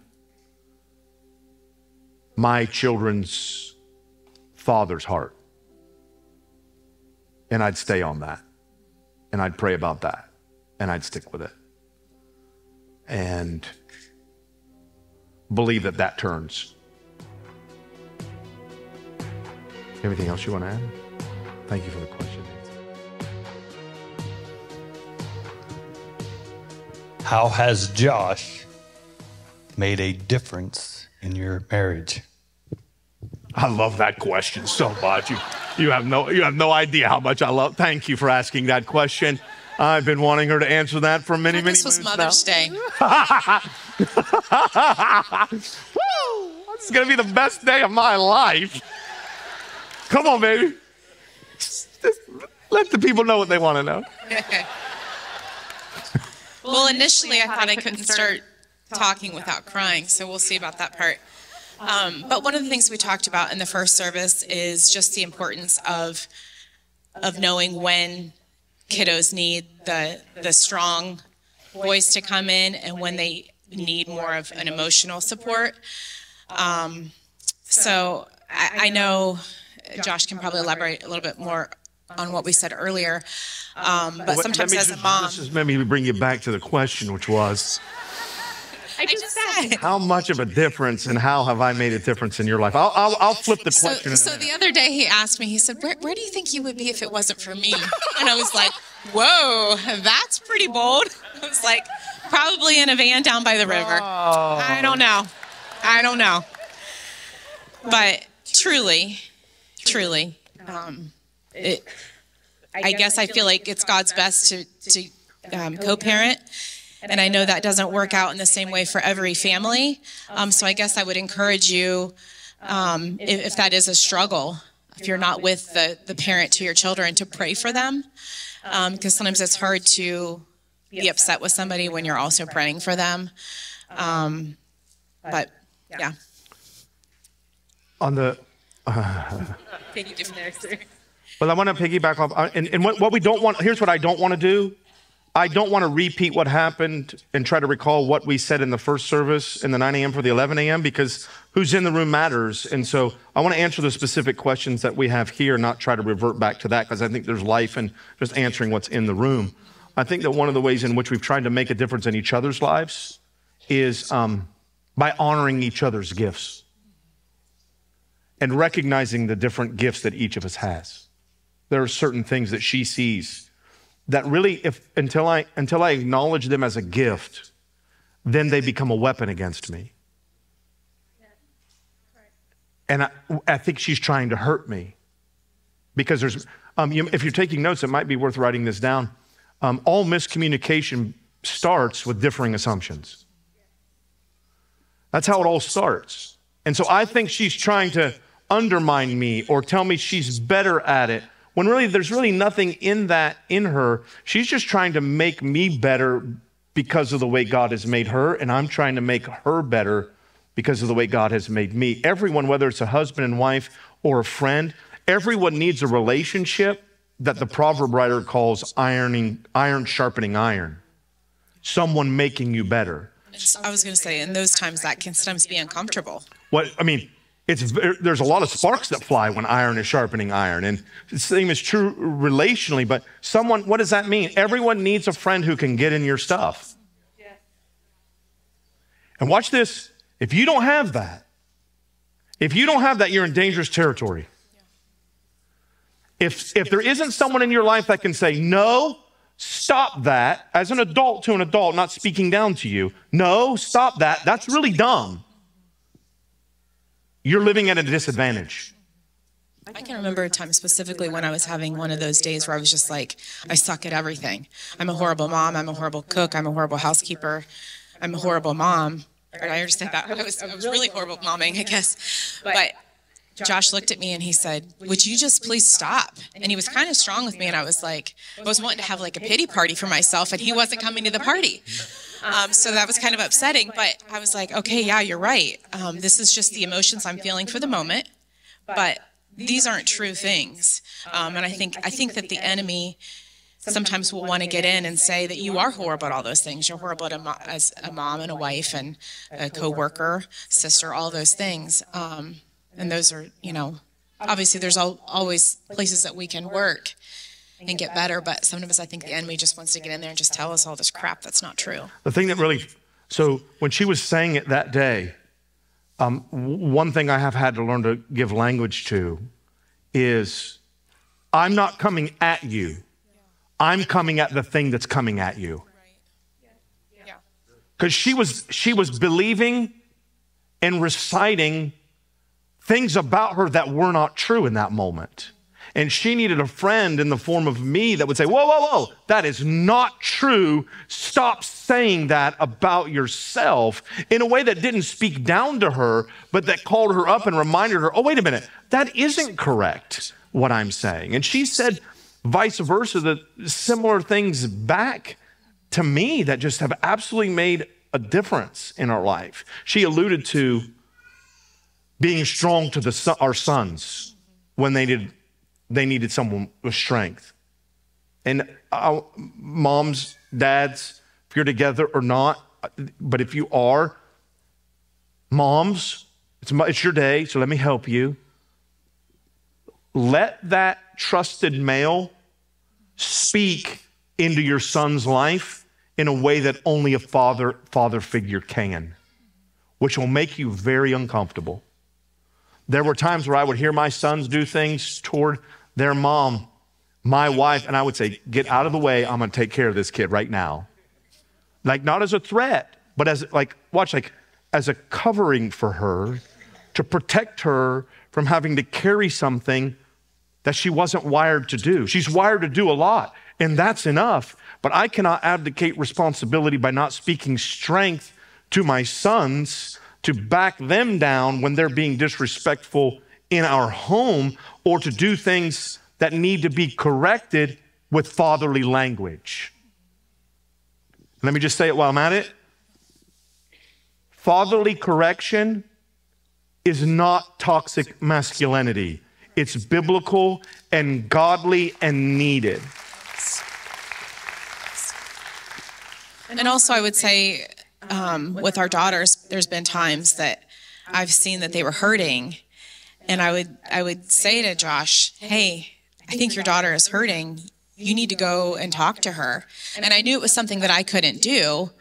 my children's father's heart. And I'd stay on that. And I'd pray about that. And I'd stick with it. And believe that that turns. Anything else you want to add? Thank you for the question. How has Josh made a difference in your marriage? I love that question so much. You, you, have no, you have no idea how much I love. Thank you for asking that question. I've been wanting her to answer that for many, many. This was Mother's now. Day. Woo! This is gonna be the best day of my life. Come on, baby. Just, just let the people know what they want to know. well, initially I thought I couldn't start talking without crying, so we'll see about that part. Um, but one of the things we talked about in the first service is just the importance of of knowing when kiddos need the the strong voice to come in and when they need more of an emotional support. Um, so I, I, know Josh can probably elaborate a little bit more on what we said earlier. Um, but Let- let sometimes me as a mom, This is maybe bring you back to the question, which was I just said. how much of a difference and how have I made a difference in your life? I'll, I'll, I'll flip the So, question. in a so minute. the other day he asked me, he said, where, where do you think you would be if it wasn't for me? And I was like, whoa, that's pretty bold. I was like, probably in a van down by the river. I don't know. I don't know. But truly, truly, um, it, I guess I feel like it's God's best to, to um, co-parent. And I know that doesn't work out in the same way for every family. Um, so I guess I would encourage you, um, if, if that is a struggle, if you're not with the, the parent to your children, to pray for them. Because sometimes it's hard to be upset with somebody when you're also praying for them. Um, but yeah. on the Thank you, different there, sir. But I want to piggyback off, uh, and, and what, what we don't want, here's what I don't want to do. I don't want to repeat what happened and try to recall what we said in the first service in the 9 a.m. for the 11 a.m. because who's in the room matters. And so I want to answer the specific questions that we have here, not try to revert back to that because I think there's life in just answering what's in the room. I think that one of the ways in which we've tried to make a difference in each other's lives is um, by honoring each other's gifts and recognizing the different gifts that each of us has there are certain things that she sees that really if until i until i acknowledge them as a gift then they become a weapon against me. And i, I think she's trying to hurt me. Because there's um, you, if you're taking notes it might be worth writing this down. Um, all miscommunication starts with differing assumptions. That's how it all starts. And so i think she's trying to undermine me or tell me she's better at it when really there's really nothing in that in her. She's just trying to make me better because of the way God has made her, and I'm trying to make her better because of the way God has made me. Everyone, whether it's a husband and wife or a friend, everyone needs a relationship that the proverb writer calls ironing, iron sharpening iron. Someone making you better. I was going to say, in those times, that can sometimes be uncomfortable. What I mean, it's there's a lot of sparks that fly when iron is sharpening iron, and the same is true relationally. But someone, what does that mean? Everyone needs a friend who can get in your stuff. And watch this. If you don't have that, if you don't have that, you're in dangerous territory. If if there isn't someone in your life that can say no. Stop that as an adult to an adult, not speaking down to you. No, stop that. That's really dumb you're living at a disadvantage. I can remember a time specifically when I was having one of those days where I was just like, I suck at everything. I'm a horrible mom. I'm a horrible cook. I'm a horrible housekeeper. I'm a horrible mom. And I understand that. I was, I was really horrible momming, I guess. But Josh looked at me and he said, Would you just please stop? And he was kind of strong with me. And I was like, I was wanting to have like a pity party for myself, and he wasn't coming to the party. Um, so that was kind of upsetting. But I was like, Okay, yeah, you're right. Um, this is just the emotions I'm feeling for the moment. But these aren't true things. Um, and I think I think that the enemy sometimes will want to get in and say that you are horrible at all those things. You're horrible a as a mom and a wife and a coworker, sister, all those things. Um, and those are, you know, obviously there's al- always places that we can work and get better. But sometimes I think the enemy just wants to get in there and just tell us all this crap that's not true. The thing that really, so when she was saying it that day, um, one thing I have had to learn to give language to is I'm not coming at you. I'm coming at the thing that's coming at you. Because she was she was believing and reciting things about her that were not true in that moment. And she needed a friend in the form of me that would say, Whoa, whoa, whoa, that is not true. Stop saying that about yourself in a way that didn't speak down to her, but that called her up and reminded her, Oh, wait a minute, that isn't correct, what I'm saying. And she said vice versa, that similar things back to me that just have absolutely made a difference in our life. She alluded to being strong to the, our sons when they did they needed someone with strength. And uh, moms, dads, if you're together or not, but if you are, moms, it's, my, it's your day, so let me help you. let that trusted male speak into your son's life in a way that only a father father figure can, which will make you very uncomfortable. There were times where I would hear my sons do things toward their mom, my wife, and I would say, Get out of the way. I'm going to take care of this kid right now. Like, not as a threat, but as, like, watch, like, as a covering for her to protect her from having to carry something that she wasn't wired to do. She's wired to do a lot, and that's enough. But I cannot abdicate responsibility by not speaking strength to my sons to back them down when they're being disrespectful in our home or to do things that need to be corrected with fatherly language. Let me just say it while I'm at it. Fatherly correction is not toxic masculinity. It's biblical and godly and needed. And also, I would say um, with our daughters, there's been times that I've seen that they were hurting, and I would I would say to Josh, "Hey, I think your daughter is hurting. You need to go and talk to her." And I knew it was something that I couldn't do,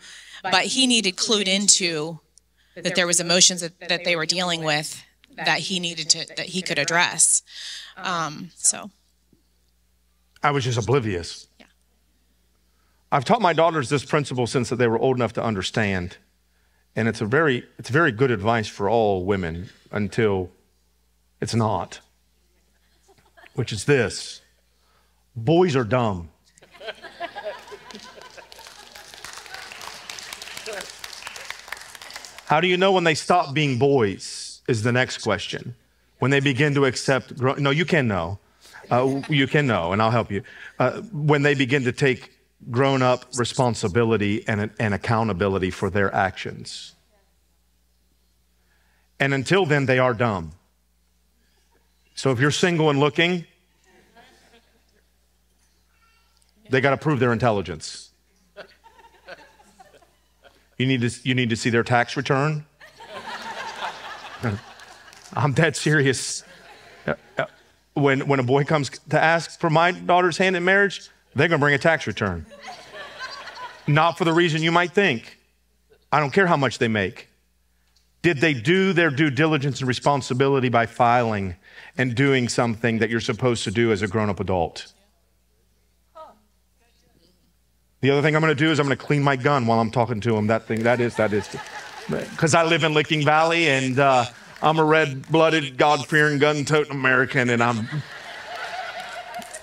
but he needed clued into that there was emotions that, that they were dealing with that he needed to that he could address. Um, so I was just oblivious. Yeah. I've taught my daughters this principle since that they were old enough to understand. And it's a very it's very good advice for all women until it's not. Which is this. Boys are dumb. How do you know when they stop being boys? Is the next question. When they begin to accept, gro- no, you can know. Uh, you can know, and I'll help you. Uh, when they begin to take grown up responsibility and, and accountability for their actions. And until then, they are dumb. So if you're single and looking, they got to prove their intelligence. You need to, you need to see their tax return. I'm dead serious. Uh, uh, When, when a boy comes to ask for my daughter's hand in marriage, they're going to bring a tax return. Not for the reason you might think. I don't care how much they make. Did they do their due diligence and responsibility by filing and doing something that you're supposed to do as a grown up adult? The other thing I'm going to do is I'm going to clean my gun while I'm talking to him. That thing, that is, that is. Because I live in Licking Valley and uh, I'm a red blooded, God fearing, gun toting American, and I'm.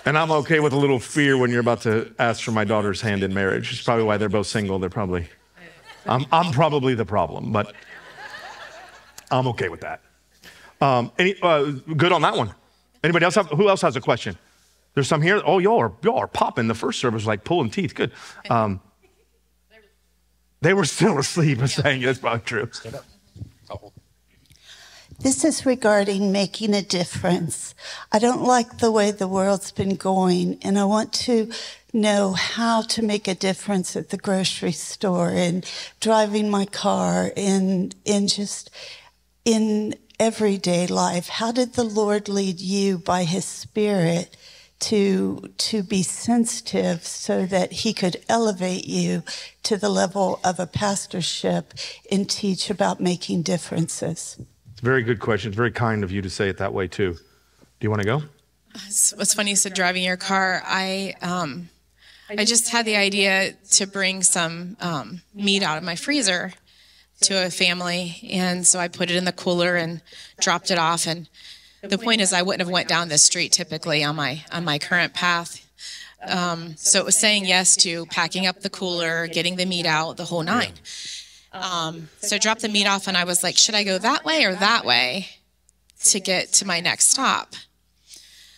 And I'm okay with a little fear when you're about to ask for my daughter's hand in marriage. It's probably why they're both single. They're probably, I'm, I'm probably the problem, but I'm okay with that. Um, any, uh, good on that one. Anybody else have, who else has a question? There's some here. Oh, y'all are, y'all are popping. The first service was like pulling teeth. Good. Um, they were still asleep, I'm saying that's probably true. This is regarding making a difference. I don't like the way the world's been going, and I want to know how to make a difference at the grocery store and driving my car and in just in everyday life. How did the Lord lead you by his spirit to to be sensitive so that he could elevate you to the level of a pastorship and teach about making differences? It's a very good question. It's very kind of you to say it that way, too. Do you want to go? It's- What's funny, you said driving your car. I um, I just had the idea to bring some um, meat out of my freezer to a family, and so I put it in the cooler and dropped it off. And the point is, I wouldn't have went down this street typically on my on my current path. Um, so it was saying yes to packing up the cooler, getting the meat out, the whole nine. Um, so I dropped the meat off, and I was like, should I go that way or that way to get to my next stop?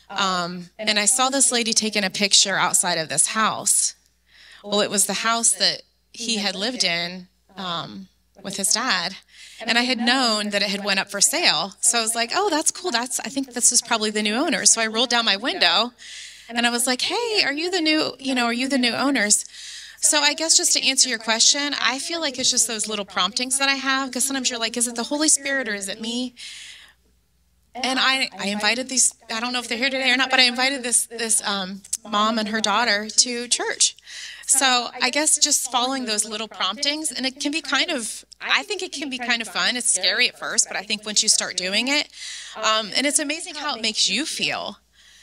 Um, and I saw this lady taking a picture outside of this house. Well, it was the house that he had lived in um, with his dad, and I had known that it had went up for sale. So I was like, "Oh, that's cool. That's I think this is probably the new owner." So I rolled down my window, and I was like, "Hey, are you the new? You know, are you the new owners?" So I guess just to answer your question, I feel like it's just those little promptings that I have because sometimes you're like, "Is it the Holy Spirit or is it me?" and I, I invited these i don't know if they're here today or not but i invited this this um, mom and her daughter to church so i guess just following those little promptings and it can be kind of i think it can be kind of fun it's scary at first but i think once you start doing it um, um, and it's amazing how it makes you feel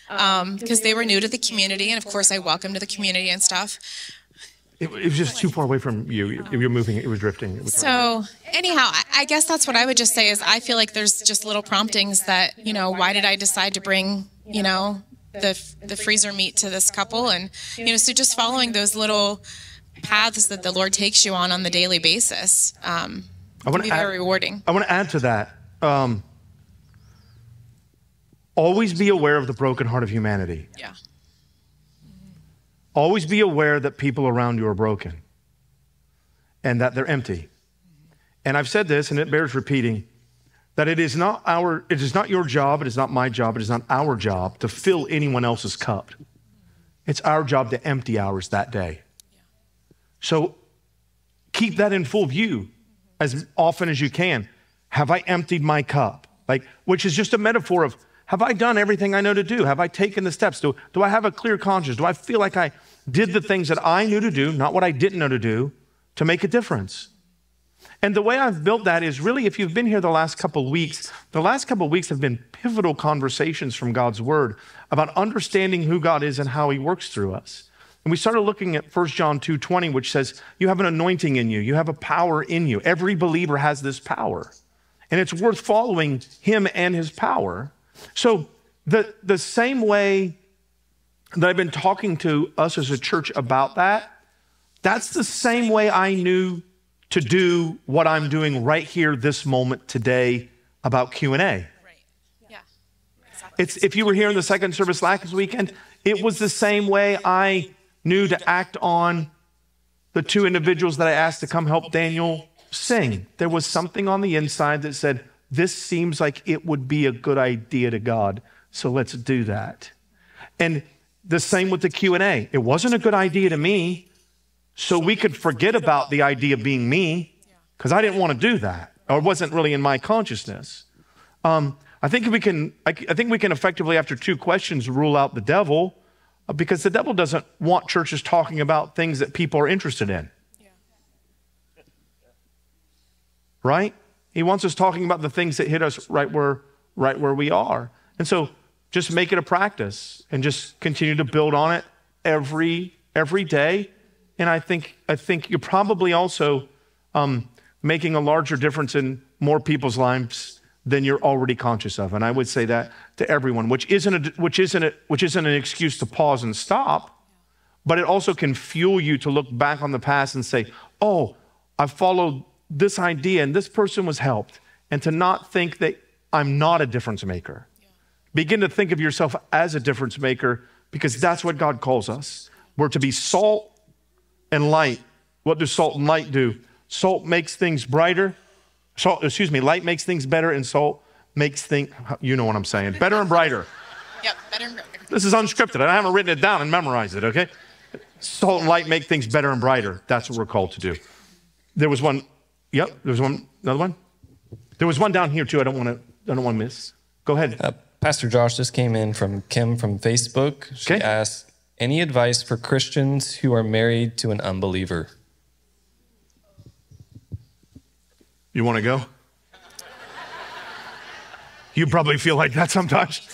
um, um, because they were new to the community and of course i welcome to the community and stuff It, it was just too far away from you. You were moving. It was drifting. It was So anyhow, I, I guess that's what I would just say is I feel like there's just little promptings that you know why did I decide to bring you know the the freezer meat to this couple and you know so just following those little paths that the Lord takes you on on the daily basis um, I want be to very add, rewarding. I want to add to that. Um, always be aware of the broken heart of humanity. Yeah. Always be aware that people around you are broken and that they're empty. And I've said this, and it bears repeating that it is not our, it is not your job, it is not my job, it is not our job to fill anyone else's cup. It's our job to empty ours that day. So keep that in full view as often as you can. Have I emptied my cup? Like, which is just a metaphor of have I done everything I know to do? Have I taken the steps? Do, do I have a clear conscience? Do I feel like I did the things that I knew to do, not what I didn't know to do, to make a difference? And the way I've built that is really, if you've been here the last couple weeks, the last couple weeks have been pivotal conversations from God's word about understanding who God is and how he works through us. And we started looking at 1 John 2:20, which says, You have an anointing in you, you have a power in you. Every believer has this power. And it's worth following him and his power. So the, the same way that I've been talking to us as a church about that, that's the same way I knew to do what I'm doing right here this moment today about Q&A. Right. Yeah. It's if you were here in the second service last weekend, it was the same way I knew to act on the two individuals that I asked to come help Daniel sing. There was something on the inside that said, this seems like it would be a good idea to God, so let's do that. And the same with the Q&A. It wasn't a good idea to me, so we could forget about the idea of being me because I didn't want to do that or wasn't really in my consciousness. Um, I think we can. I, I think we can effectively, after two questions, rule out the devil, uh, because the devil doesn't want churches talking about things that people are interested in. Right? He wants us talking about the things that hit us right where, right where we are. And so, just make it a practice and just continue to build on it every every day. And I think I think you're probably also um, making a larger difference in more people's lives than you're already conscious of. And I would say that to everyone, which isn't a, which isn't a, which isn't an excuse to pause and stop, but it also can fuel you to look back on the past and say, "Oh, I followed this idea and this person was helped," and to not think that I'm not a difference maker. Begin to think of yourself as a difference maker because that's what God calls us. We're to be salt and light. What does salt and light do? Salt makes things brighter. Salt, excuse me, light makes things better, and salt makes things, you know what I'm saying, better and brighter. Yep. Better and better. This is unscripted. I haven't written it down and memorized it, okay? Salt and light make things better and brighter. That's what we're called to do. There was one, yep, there was one, another one. There was one down here too. I don't want to, I don't want to miss. Go ahead. Uh, Pastor Josh just came in from Kim from Facebook. She Okay. asked, any advice for Christians who are married to an unbeliever? You want to go? You probably feel like that sometimes.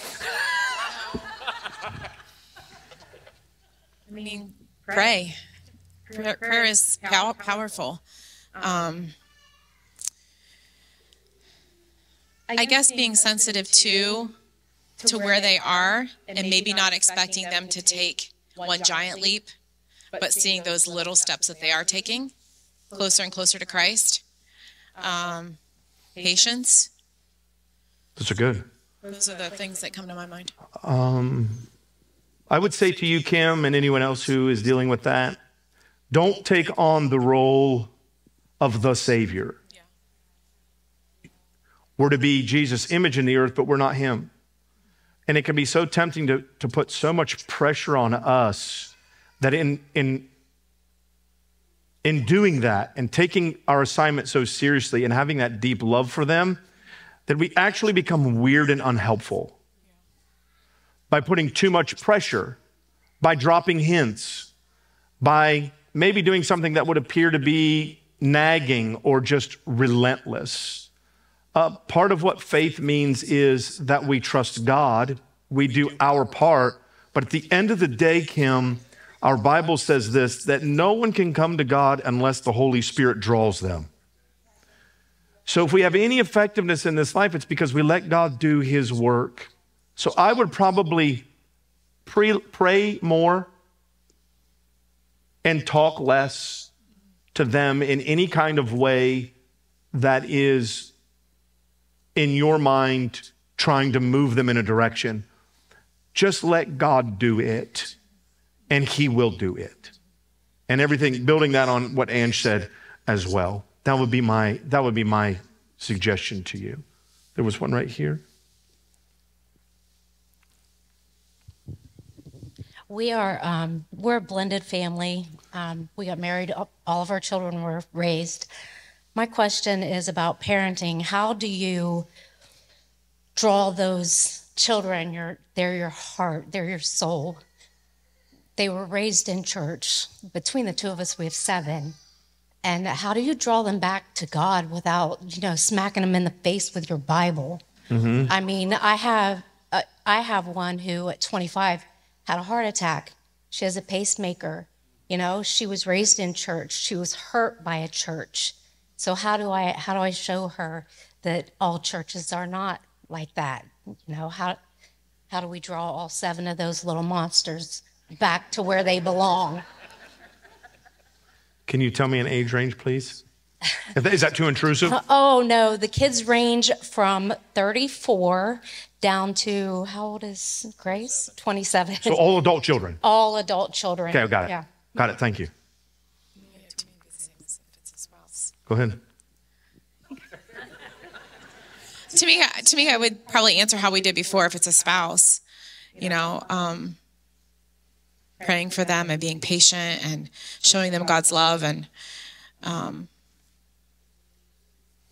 I mean, pray. Prayer, prayer is pow- powerful. Um, I guess being sensitive to to where they are and maybe not expecting them to take one giant leap, but seeing those little steps that they are taking closer and closer to Christ. Um, patience. Those are good. Those are the things that come to my mind. Um, I would say to you, Kim, and anyone else who is dealing with that, don't take on the role of the Savior. We're to be Jesus' image in the earth, but we're not Him. And it can be so tempting to, to put so much pressure on us that in, in, in doing that and taking our assignment so seriously and having that deep love for them, that we actually become weird and unhelpful by putting too much pressure, by dropping hints, by maybe doing something that would appear to be nagging or just relentless. Uh, part of what faith means is that we trust God, we do our part, but at the end of the day, Kim, our Bible says this that no one can come to God unless the Holy Spirit draws them. So if we have any effectiveness in this life, it's because we let God do his work. So I would probably pre- pray more and talk less to them in any kind of way that is in your mind trying to move them in a direction. Just let God do it, and He will do it. And everything, building that on what Ange said as well. That would be my, that would be my suggestion to you. There was one right here. We are um, we're a blended family. Um, we got married. All of our children were raised. My question is about parenting. How do you draw those children? Your they're your heart. They're your soul. They were raised in church. Between the two of us, we have seven. And how do you draw them back to God without, you know, smacking them in the face with your Bible? Mm-hmm. I mean, I have uh, I have one who at 25 had a heart attack. She has a pacemaker. You know, she was raised in church. She was hurt by a church. So how do I how do I show her that all churches are not like that? You know, how how do we draw all seven of those little monsters back to where they belong? Can you tell me an age range, please? Is that too intrusive? oh no, the kids range from 34 down to how old is Grace? 27. So all adult children. All adult children. Okay, I got it. Yeah. Got it. Thank you. Go ahead. To me, to me, I would probably answer how we did before if it's a spouse. You know, um, praying for them and being patient and showing them God's love and. Um,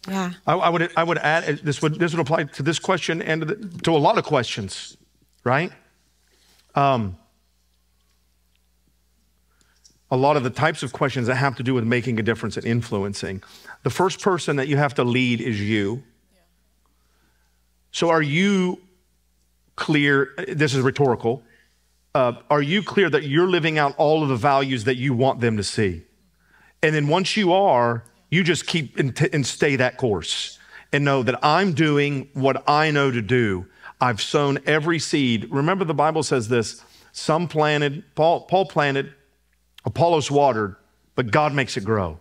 yeah. I, I, would I would add this would this would apply to this question and to, the, to a lot of questions, right? Um, a lot of the types of questions that have to do with making a difference and influencing. The first person that you have to lead is you. So are you clear? This is rhetorical. Uh, are you clear that you're living out all of the values that you want them to see? And then once you are, you just keep and, t- and stay that course and know that I'm doing what I know to do. I've sown every seed. Remember, the Bible says this some planted, Paul, Paul planted, Apollos watered, but God makes it grow.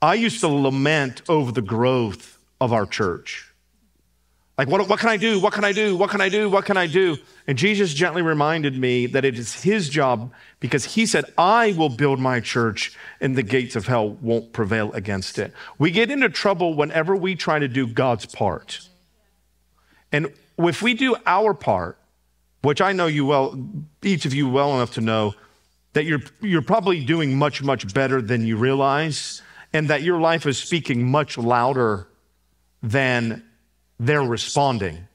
I used to lament over the growth of our church. Like, what, what can I do? What can I do? What can I do? What can I do? And Jesus gently reminded me that it is his job because he said, I will build my church and the gates of hell won't prevail against it. We get into trouble whenever we try to do God's part. And if we do our part, which I know you well, each of you well enough to know that you're, you're probably doing much, much better than you realize, and that your life is speaking much louder than they're responding.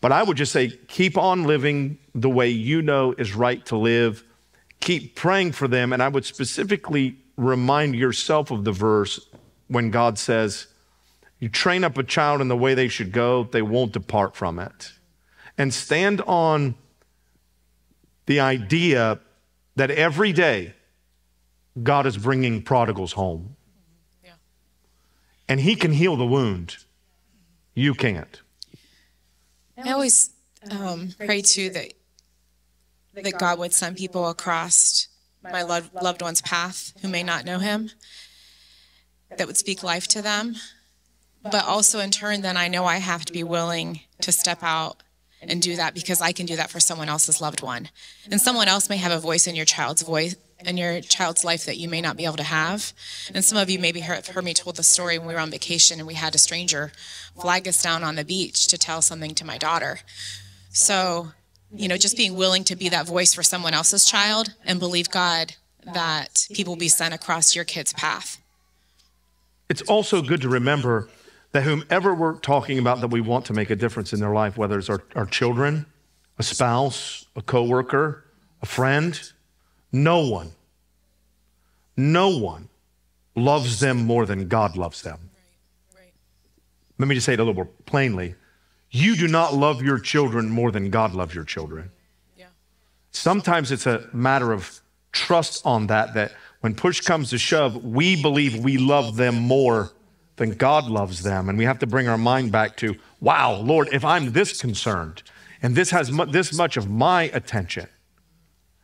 But I would just say keep on living the way you know is right to live. Keep praying for them. And I would specifically remind yourself of the verse when God says, You train up a child in the way they should go, they won't depart from it. And stand on the idea that every day God is bringing prodigals home. Yeah. And He can heal the wound. You can't. I always um, pray too that that God would send people across my loved, loved one's path who may not know Him, that would speak life to them. But also, in turn, then I know I have to be willing to step out and do that because I can do that for someone else's loved one. And someone else may have a voice in your child's voice in your child's life that you may not be able to have. And some of you maybe heard, heard me told the story when we were on vacation and we had a stranger flag us down on the beach to tell something to my daughter. So, you know, just being willing to be that voice for someone else's child and believe God that people will be sent across your kid's path. It's also good to remember that whomever we're talking about that we want to make a difference in their life, whether it's our, our children, a spouse, a coworker, a friend, no one, no one loves them more than God loves them. Let me just say it a little more plainly. You do not love your children more than God loves your children. Sometimes it's a matter of trust on that, that when push comes to shove, we believe we love them more than God loves them. And we have to bring our mind back to, wow, Lord, if I'm this concerned and this has mu- this much of my attention,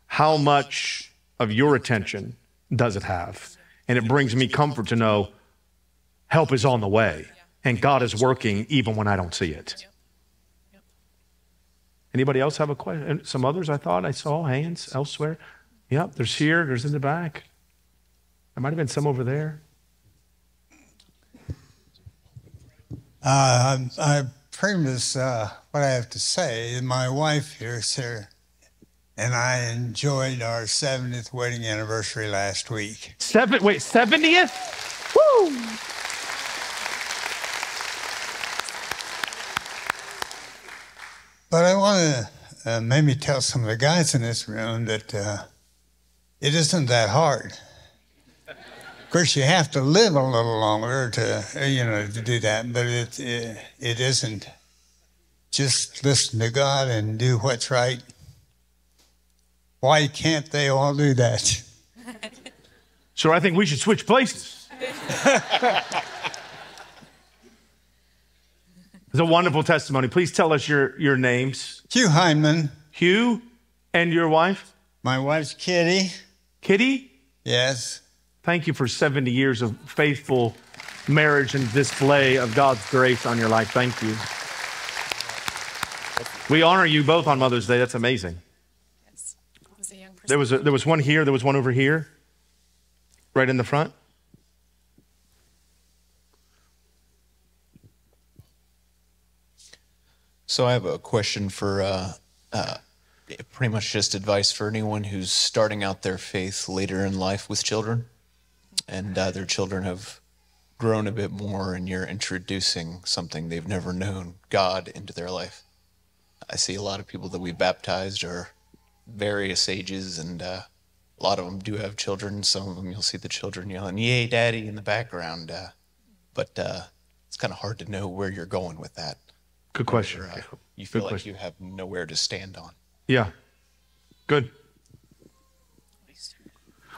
how much of your attention does it have? And it brings me comfort to know help is on the way and God is working even when I don't see it. Anybody else have a question? Uh, some others I thought I saw hands elsewhere. Yep, there's here, there's in the back. There might have been some over there. Uh, I, I premise uh, what I have to say. My wife here, here, and I enjoyed our 70th wedding anniversary last week. Seven, wait, 70th? Woo! But I want to uh, maybe tell some of the guys in this room that uh, it isn't that hard. Of course, you have to live a little longer to, uh, you know, to do that, but it, it, it isn't. Just listen to God and do what's right. Why can't they all do that? So I think we should switch places. It's a wonderful testimony. Please tell us your, your names. Hugh Heinman. Hugh and your wife? My wife's Kitty. Kitty? Yes. Thank you for 70 years of faithful marriage and display of God's grace on your life. Thank you. We honor you both on Mother's Day. That's amazing. There was, a, there was one here, there was one over here, right in the front. So I have a question for uh, uh, pretty much just advice for anyone who's starting out their faith later in life with children, and uh, their children have grown a bit more, and you're introducing something they've never known, God, into their life. I see a lot of people that we've baptized are various ages, and uh, a lot of them do have children. Some of them you'll see the children yelling, "Yay, Daddy!" in the background, uh, but uh, it's kind of hard to know where you're going with that. Good question. Uh, you feel Good like question. you have nowhere to stand on. Yeah. Good.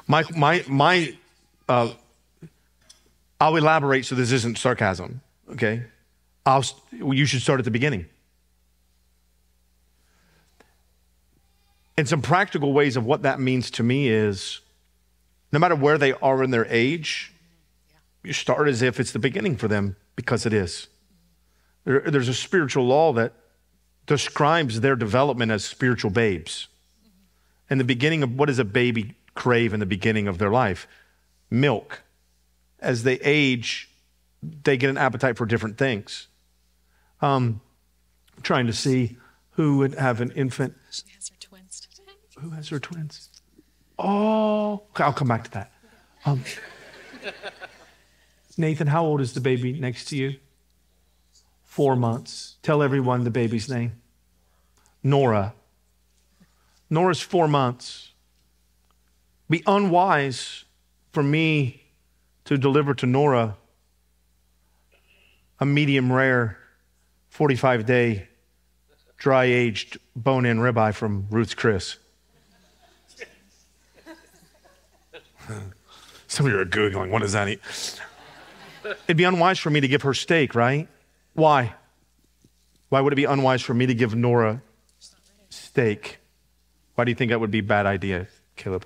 My, my, my, uh, I'll elaborate so this isn't sarcasm, okay? I'll, you should start at the beginning. And some practical ways of what that means to me is no matter where they are in their age, you start as if it's the beginning for them because it is. There, there's a spiritual law that describes their development as spiritual babes. And the beginning of what does a baby crave in the beginning of their life? Milk. As they age, they get an appetite for different things. Um, I'm trying to see who would have an infant. She has her twins today. Who has her twins? Oh, I'll come back to that. Um, Nathan, how old is the baby next to you? Four months. Tell everyone the baby's name. Nora. Nora's four months. Be unwise for me to deliver to Nora a medium rare 45 day dry aged bone in ribeye from Ruth's Chris. Some of you are Googling, what does that eat? It'd be unwise for me to give her steak, right? Why? Why would it be unwise for me to give Nora steak? Why do you think that would be a bad idea, Caleb?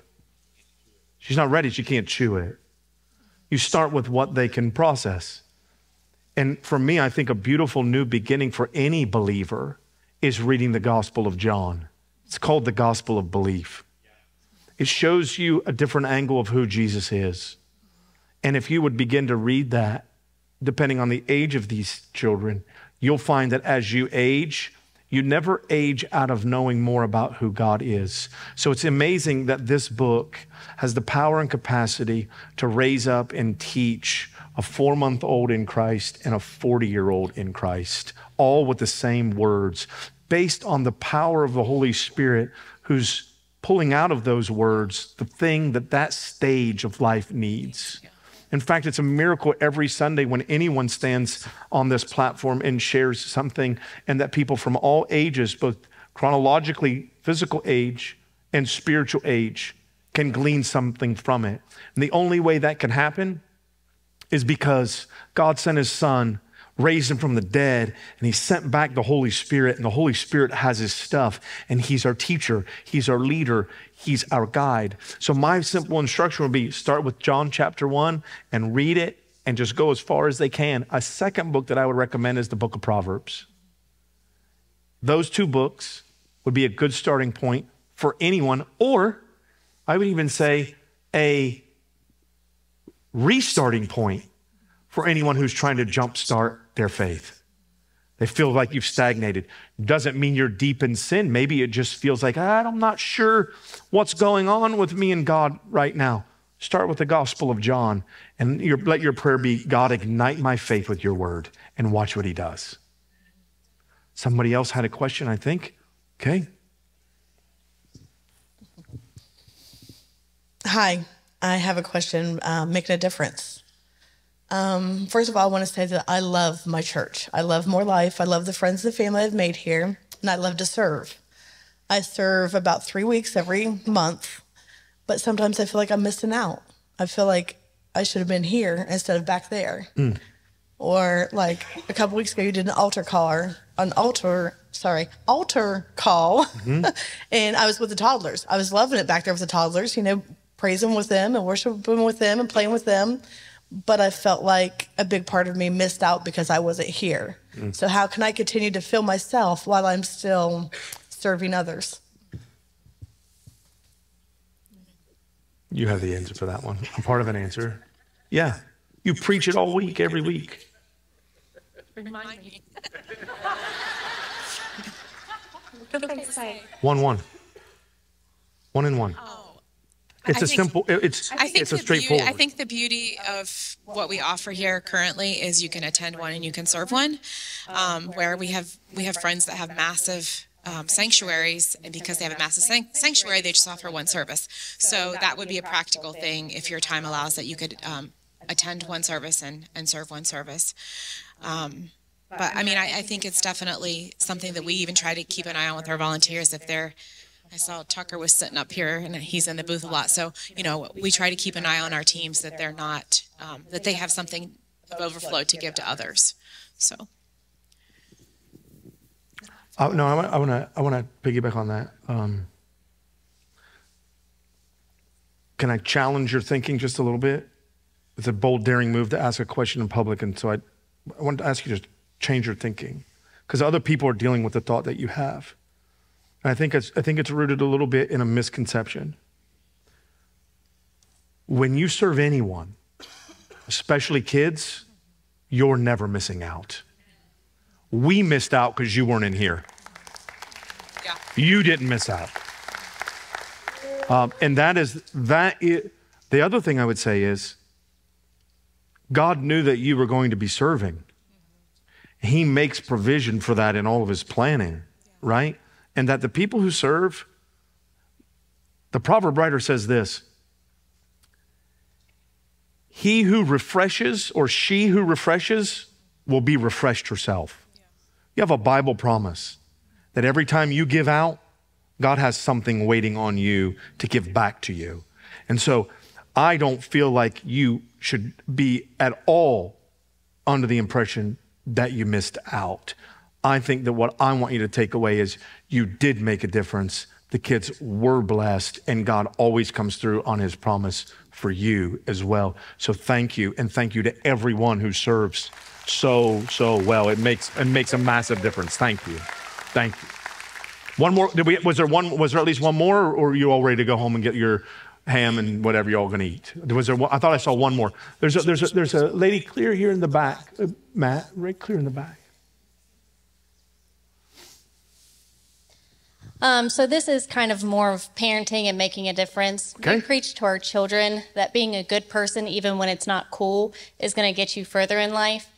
She's not ready, she can't chew it. You start with what they can process. And for me, I think a beautiful new beginning for any believer is reading the Gospel of John. It's called the Gospel of Belief. It shows you a different angle of who Jesus is. And if you would begin to read that, depending on the age of these children, you'll find that as you age, You never age out of knowing more about who God is. So it's amazing that this book has the power and capacity to raise up and teach a four month old in Christ and a 40 year old in Christ, all with the same words, based on the power of the Holy Spirit who's pulling out of those words the thing that that stage of life needs. In fact, it's a miracle every Sunday when anyone stands on this platform and shares something, and that people from all ages, both chronologically, physical age, and spiritual age, can glean something from it. And the only way that can happen is because God sent his son raised him from the dead, and he sent back the Holy Spirit, and the Holy Spirit has his stuff, and he's our teacher, he's our leader, he's our guide. So, my simple instruction would be start with John chapter one and read it and just go as far as they can. A second book that I would recommend is the book of Proverbs. Those two books would be a good starting point for anyone, or I would even say a restarting point for anyone who's trying to jumpstart their faith. They feel like you've stagnated. Doesn't mean you're deep in sin. Maybe it just feels like, ah, I'm not sure what's going on with me and God right now. Start with the Gospel of John and your, let your prayer be God, ignite my faith with your word and watch what he does. Somebody else had a question, I think. Okay. Hi, I have a question um, making a difference. Um, first of all, I want to say that I love my church. I love More Life. I love the friends and the family I've made here, and I love to serve. I serve about three weeks every month, but sometimes I feel like I'm missing out. I feel like I should have been here instead of back there. Mm. Or like a couple weeks ago, you did an altar call, an altar, sorry, altar call, Mm-hmm. and I was with the toddlers. I was loving it back there with the toddlers. You know, praising with them and worshiping with them and playing with them but I felt like a big part of me missed out because I wasn't here. Mm. So, how can I continue to fill myself while I'm still serving others? You have the answer for that one. I'm part of an answer. Yeah. You preach it all week, every week. Remind me. One, one. One and one. It's I a think- simple, it's, I think it's a the beauty, straightforward. I think the beauty of what we offer here currently is you can attend one and you can serve one. Um, where we have we have friends that have massive um, sanctuaries, and because they have a massive sanct- sanctuary, they just offer one service. So that would be a practical thing if your time allows that you could um, attend one service and and serve one service. Um, but I mean, I, I think it's definitely something that we even try to keep an eye on with our volunteers if they're I saw Tucker was sitting up here and he's in the booth a lot. So, you know, we try to keep an eye on our teams that they're not, um, that they have something of overflow to give to others. So, Uh, no, I want to. I want to piggyback on that. Um, can I challenge your thinking just a little bit? It's a bold, daring move to ask a question in public, and so I, I want to ask you to change your thinking, because other people are dealing with the thought that you have. I think it's. I think it's rooted a little bit in a misconception. When you serve anyone, especially kids, you're never missing out. We missed out because you weren't in here. You didn't miss out. Um, and that is that. i the other thing I would say is, God knew that you were going to be serving. He makes provision for that in all of His planning, right? And that the people who serve, the proverb writer says this: He who refreshes or she who refreshes will be refreshed herself. You have a Bible promise that every time you give out, God has something waiting on you to give back to you. And so I don't feel like you should be at all under the impression that you missed out. I think that what I want you to take away is you did make a difference. The kids were blessed, and God always comes through on his promise for you as well. So thank you, and thank you to everyone who serves so, so well. It makes it makes a massive difference. Thank you. Thank you. One more. We? Was there one? Was there at least one more, or are you all ready to go home and get your ham and whatever you're all going to eat? Was there? One, I thought I saw one more. There's a, there's a, there's a lady clear here in the back. Uh, Matt, right clear in the back. Um, so this is kind of more of parenting and making a difference. Okay. We preach to our children that being a good person, even when it's not cool, is going to get you further in life.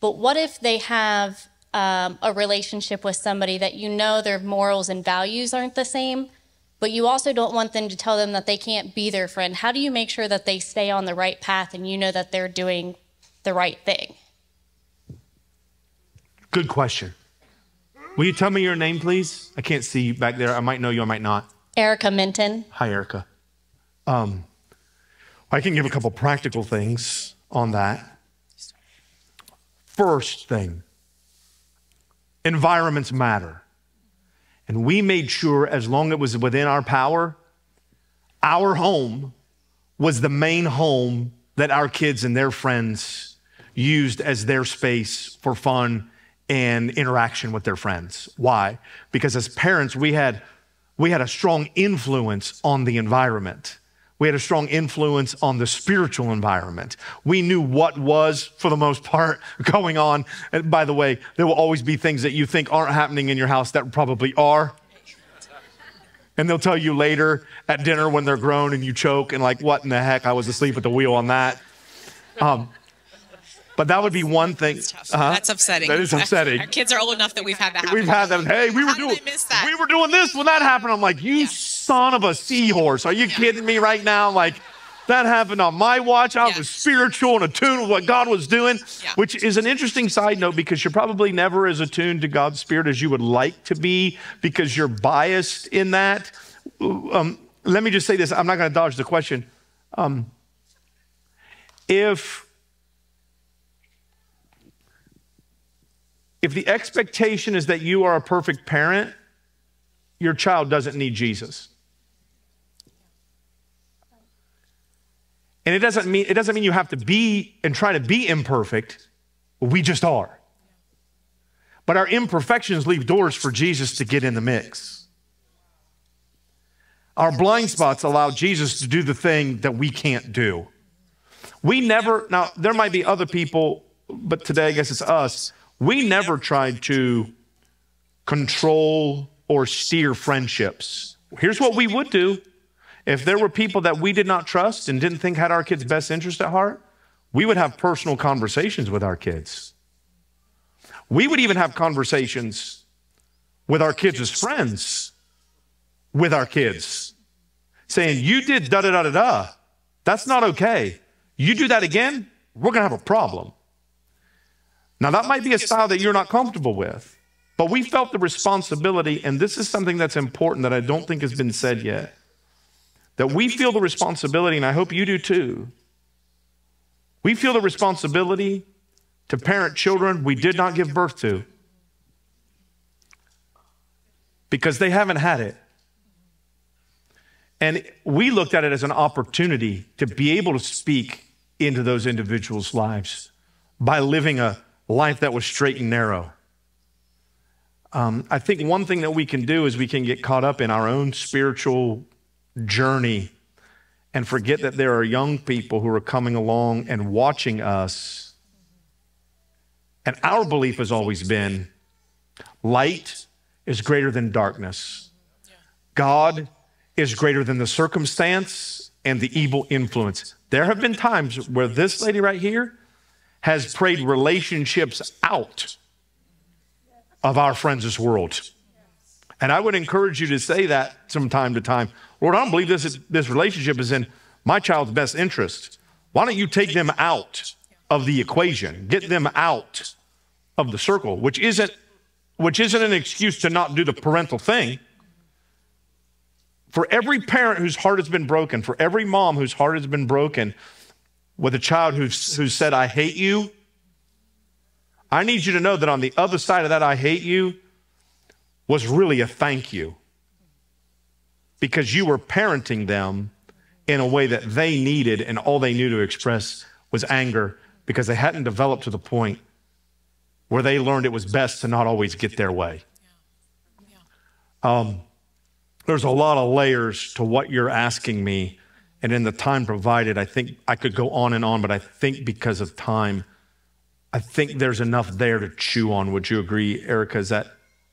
But what if they have um, a relationship with somebody that you know their morals and values aren't the same, but you also don't want them to tell them that they can't be their friend? How do you make sure that they stay on the right path and you know that they're doing the right thing? Good question. Will you tell me your name, please? I can't see you back there. I might know you, I might not. Erica Minton. Hi, Erica. Um, I can give a couple practical things on that. First thing environments matter. And we made sure, as long as it was within our power, our home was the main home that our kids and their friends used as their space for fun and interaction with their friends. Why? Because as parents, we had we had a strong influence on the environment. We had a strong influence on the spiritual environment. We knew what was, for the most part, going on. And by the way, there will always be things that you think aren't happening in your house that probably are. And they'll tell you later at dinner when they're grown and you choke and like, what in the heck? I was asleep at the wheel on that. Um, but that would be one thing. Uh-huh. That's upsetting. That is upsetting. Our kids are old enough that we've had that happen. We've had them. Hey, we were doing we were doing this when that happened. I'm like, you son of a seahorse. Are you kidding me right now? Like that happened on my watch. I was spiritual and attuned with what God was doing, which is an interesting side note because you're probably never as attuned to God's spirit as you would like to be because you're biased in that. Um, let me just say this. I'm not going to dodge the question. Um, if if the expectation is that you are a perfect parent, your child doesn't need Jesus. And it doesn't mean it doesn't mean you have to be and try to be imperfect. We just are. But our imperfections leave doors for Jesus to get in the mix. Our blind spots allow Jesus to do the thing that we can't do. We never, now, there might be other people, but today I guess it's us. We never tried to control or steer friendships. Here's what we would do if there were people that we did not trust and didn't think had our kids' best interest at heart, we would have personal conversations with our kids. We would even have conversations with our kids as friends, with our kids, saying, You did da da da da da. That's not okay. You do that again, we're going to have a problem. Now, that might be a style that you're not comfortable with, but we felt the responsibility, and this is something that's important that I don't think has been said yet, that we feel the responsibility, and I hope you do too. We feel the responsibility to parent children we did not give birth to because they haven't had it. And we looked at it as an opportunity to be able to speak into those individuals' lives by living a life that was straight and narrow. Um, I think one thing that we can do is we can get caught up in our own spiritual journey and forget that there are young people who are coming along and watching us. And our belief has always been light is greater than darkness. God is greater than the circumstance and the evil influence. There have been times where this lady right here has prayed relationships out of our friends' world. And I would encourage you to say that from time to time. Lord, I don't believe this, is, this relationship is in my child's best interest. Why don't you take them out of the equation? Get them out of the circle, which isn't, which isn't an excuse to not do the parental thing. For every parent whose heart has been broken, for every mom whose heart has been broken with a child who's, who said, I hate you, I need you to know that on the other side of that, I hate you, was really a thank you. Because you were parenting them in a way that they needed, and all they knew to express was anger because they hadn't developed to the point where they learned it was best to not always get their way. Um, there's a lot of layers to what you're asking me. And in the time provided, I think I could go on and on, but I think because of time, I think there's enough there to chew on. Would you agree, Erica? Is that,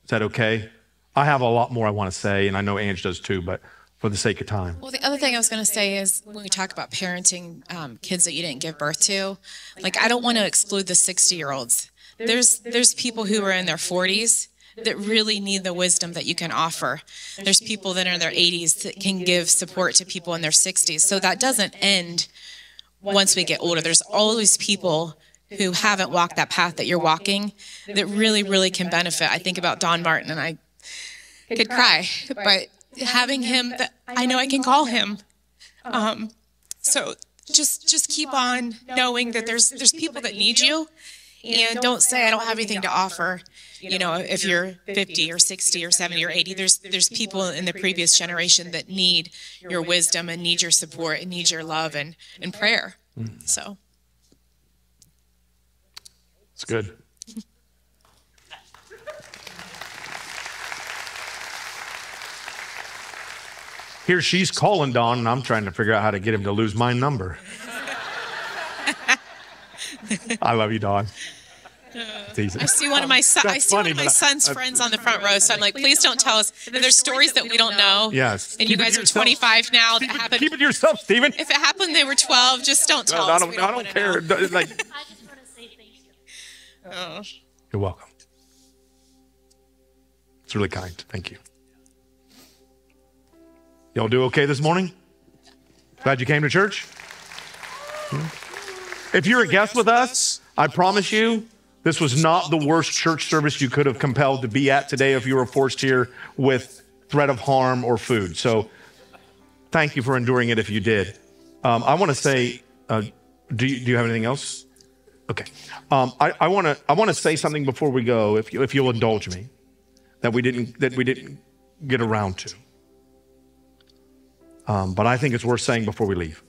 is that okay? I have a lot more I want to say, and I know Ange does too, but for the sake of time. Well, the other thing I was going to say is when we talk about parenting um, kids that you didn't give birth to, like I don't want to exclude the 60 year olds. There's there's people who are in their 40s that really need the wisdom that you can offer. There's people that are in their 80s that can give support to people in their 60s. So that doesn't end once we get older. There's always people who haven't walked that path that you're walking that really, really can benefit. I think about Don Martin and I could cry, but having him that I know I can call him. Um, so just just keep on knowing that there's there's people that need you and don't say I don't have anything to offer. You know, if you're 50 or 60 or 70 or 80, there's there's people in the previous generation that need your wisdom and need your support and need your love and, and prayer. Mm. So It's good. Here she's calling Don, and I'm trying to figure out how to get him to lose my number. I love you, Don. Teasing. I see one of my son, I see funny, one of my but I- son's I- friends on the front row. So I'm like, please don't tell us. And there's stories that we don't know. Yes. And you Keep it guys are 25 now. That happened. Keep it to yourself, Stephen. If it happened, they were 12. Just don't tell No, I us. don't, We I don't wanna care. know. Like, Oh. you're welcome. It's really kind. Thank you. Y'all do okay this morning? Glad you came to church? If you're a guest with us, I promise you, this was not the worst church service you could have compelled to be at today if you were forced here with threat of harm or food. So thank you for enduring it if you did. Um, I want to say, uh, do, you, do you have anything else? Okay. Um, I, want to I want to say something before we go, if you, if you'll indulge me, that we didn't that we didn't get around to. Um, but I think it's worth saying before we leave.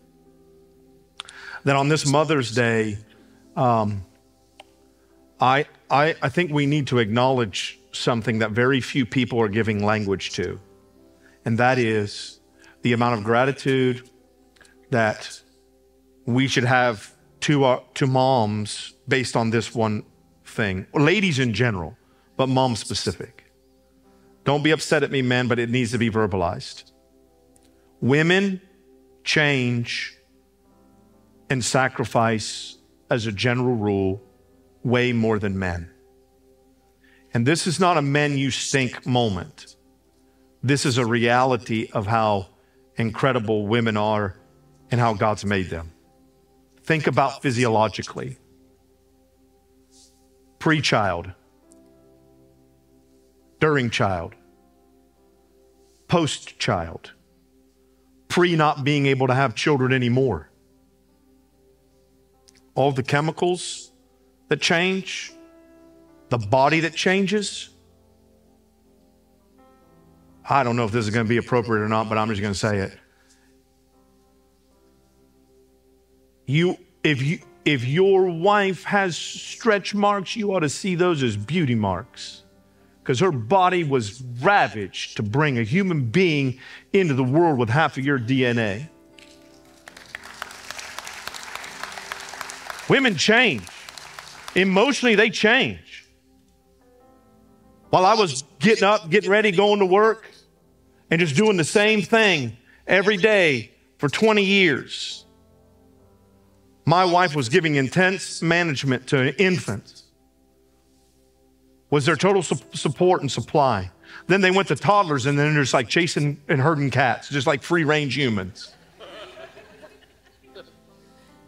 That on this Mother's Day, um, I, I I think we need to acknowledge something that very few people are giving language to, and that is the amount of gratitude that we should have to our, to moms based on this one thing, ladies in general, but mom specific. Don't be upset at me, men, but it needs to be verbalized. Women change and sacrifice as a general rule way more than men. And this is not a men you stink moment. This is a reality of how incredible women are and how God's made them. Think about physiologically. Pre child, during child, post child, pre not being able to have children anymore. All the chemicals that change, the body that changes. I don't know if this is going to be appropriate or not, but I'm just going to say it. You, if you, if your wife has stretch marks, you ought to see those as beauty marks. Because her body was ravaged to bring a human being into the world with half of your DNA. Women change. Emotionally, they change. While I was getting up, getting ready, going to work, and just doing the same thing every day for 20 years, my wife was giving intense management to infants, was their total su- support and supply. Then they went to toddlers, and then there's like chasing and herding cats, just like free range humans.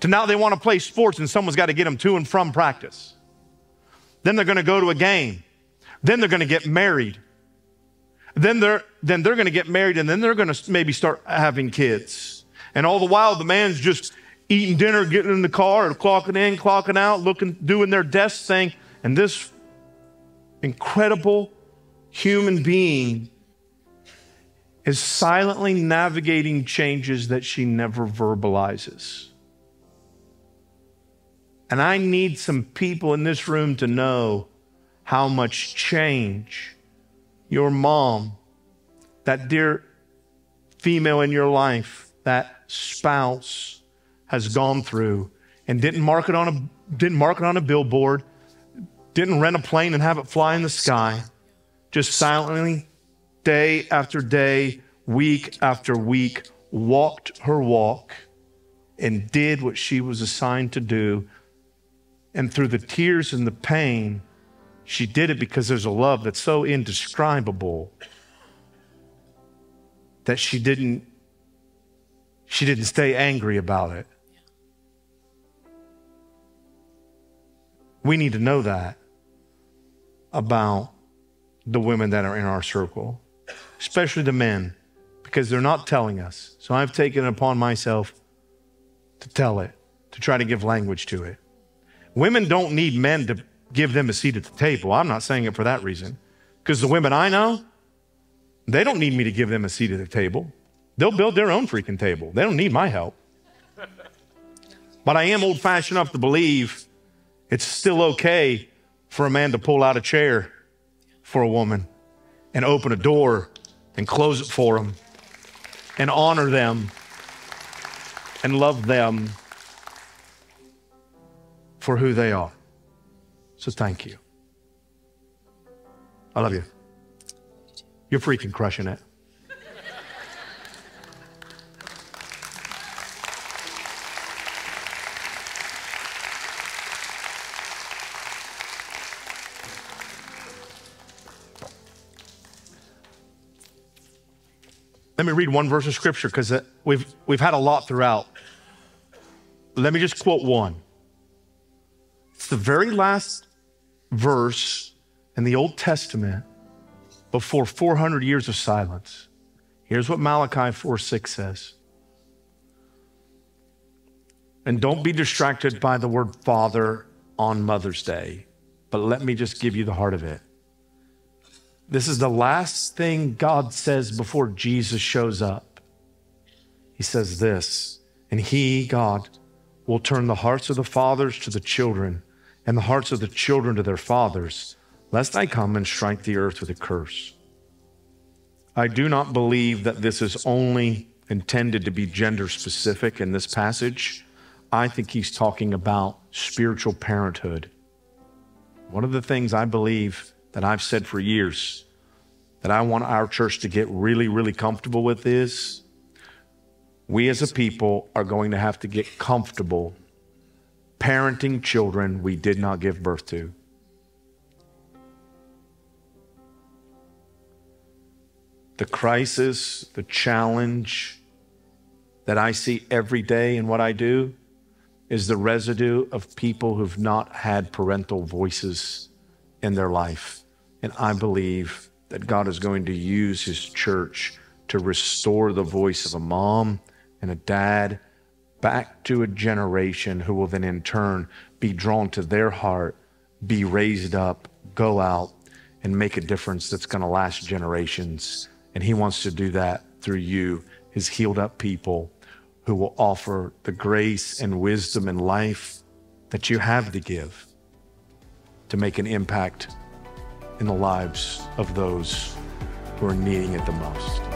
To now they want to play sports, and someone's got to get them to and from practice. Then they're going to go to a game. Then they're going to get married. Then they're then they're going to get married, and then they're going to maybe start having kids. And all the while, the man's just eating dinner, getting in the car, clocking in, clocking out, looking, doing their desk thing, and this incredible human being is silently navigating changes that she never verbalizes. And I need some people in this room to know how much change your mom, that dear female in your life, that spouse has gone through and didn't mark it on a didn't mark it on a billboard, didn't rent a plane and have it fly in the sky, just silently day after day, week after week, walked her walk and did what she was assigned to do. And through the tears and the pain, she did it because there's a love that's so indescribable that she didn't she didn't stay angry about it. We need to know that about the women that are in our circle, especially the men, because they're not telling us. So I've taken it upon myself to tell it, to try to give language to it. Women don't need men to give them a seat at the table. I'm not saying it for that reason. Because the women I know, they don't need me to give them a seat at the table. They'll build their own freaking table. They don't need my help. But I am old fashioned enough to believe it's still okay for a man to pull out a chair for a woman and open a door and close it for them and honor them and love them for who they are. So thank you. I love you. You're freaking crushing it. Let me read one verse of scripture because uh, we've, we've had a lot throughout. Let me just quote one. The very last verse in the Old Testament before 400 years of silence. Here's what Malachi 4 6 says. And don't be distracted by the word father on Mother's Day, but let me just give you the heart of it. This is the last thing God says before Jesus shows up. He says this, and He, God, will turn the hearts of the fathers to the children and the hearts of the children to their fathers, lest I come and strike the earth with a curse. I do not believe that this is only intended to be gender specific in this passage. I think he's talking about spiritual parenthood. One of the things I believe that I've said for years that I want our church to get really, really comfortable with is we as a people are going to have to get comfortable parenting children we did not give birth to. The crisis, the challenge that I see every day in what I do is the residue of people who've not had parental voices in their life. And I believe that God is going to use his church to restore the voice of a mom and a dad back to a generation who will then in turn be drawn to their heart, be raised up, go out, and make a difference that's going to last generations. And he wants to do that through you, his healed up people who will offer the grace and wisdom and life that you have to give to make an impact in the lives of those who are needing it the most.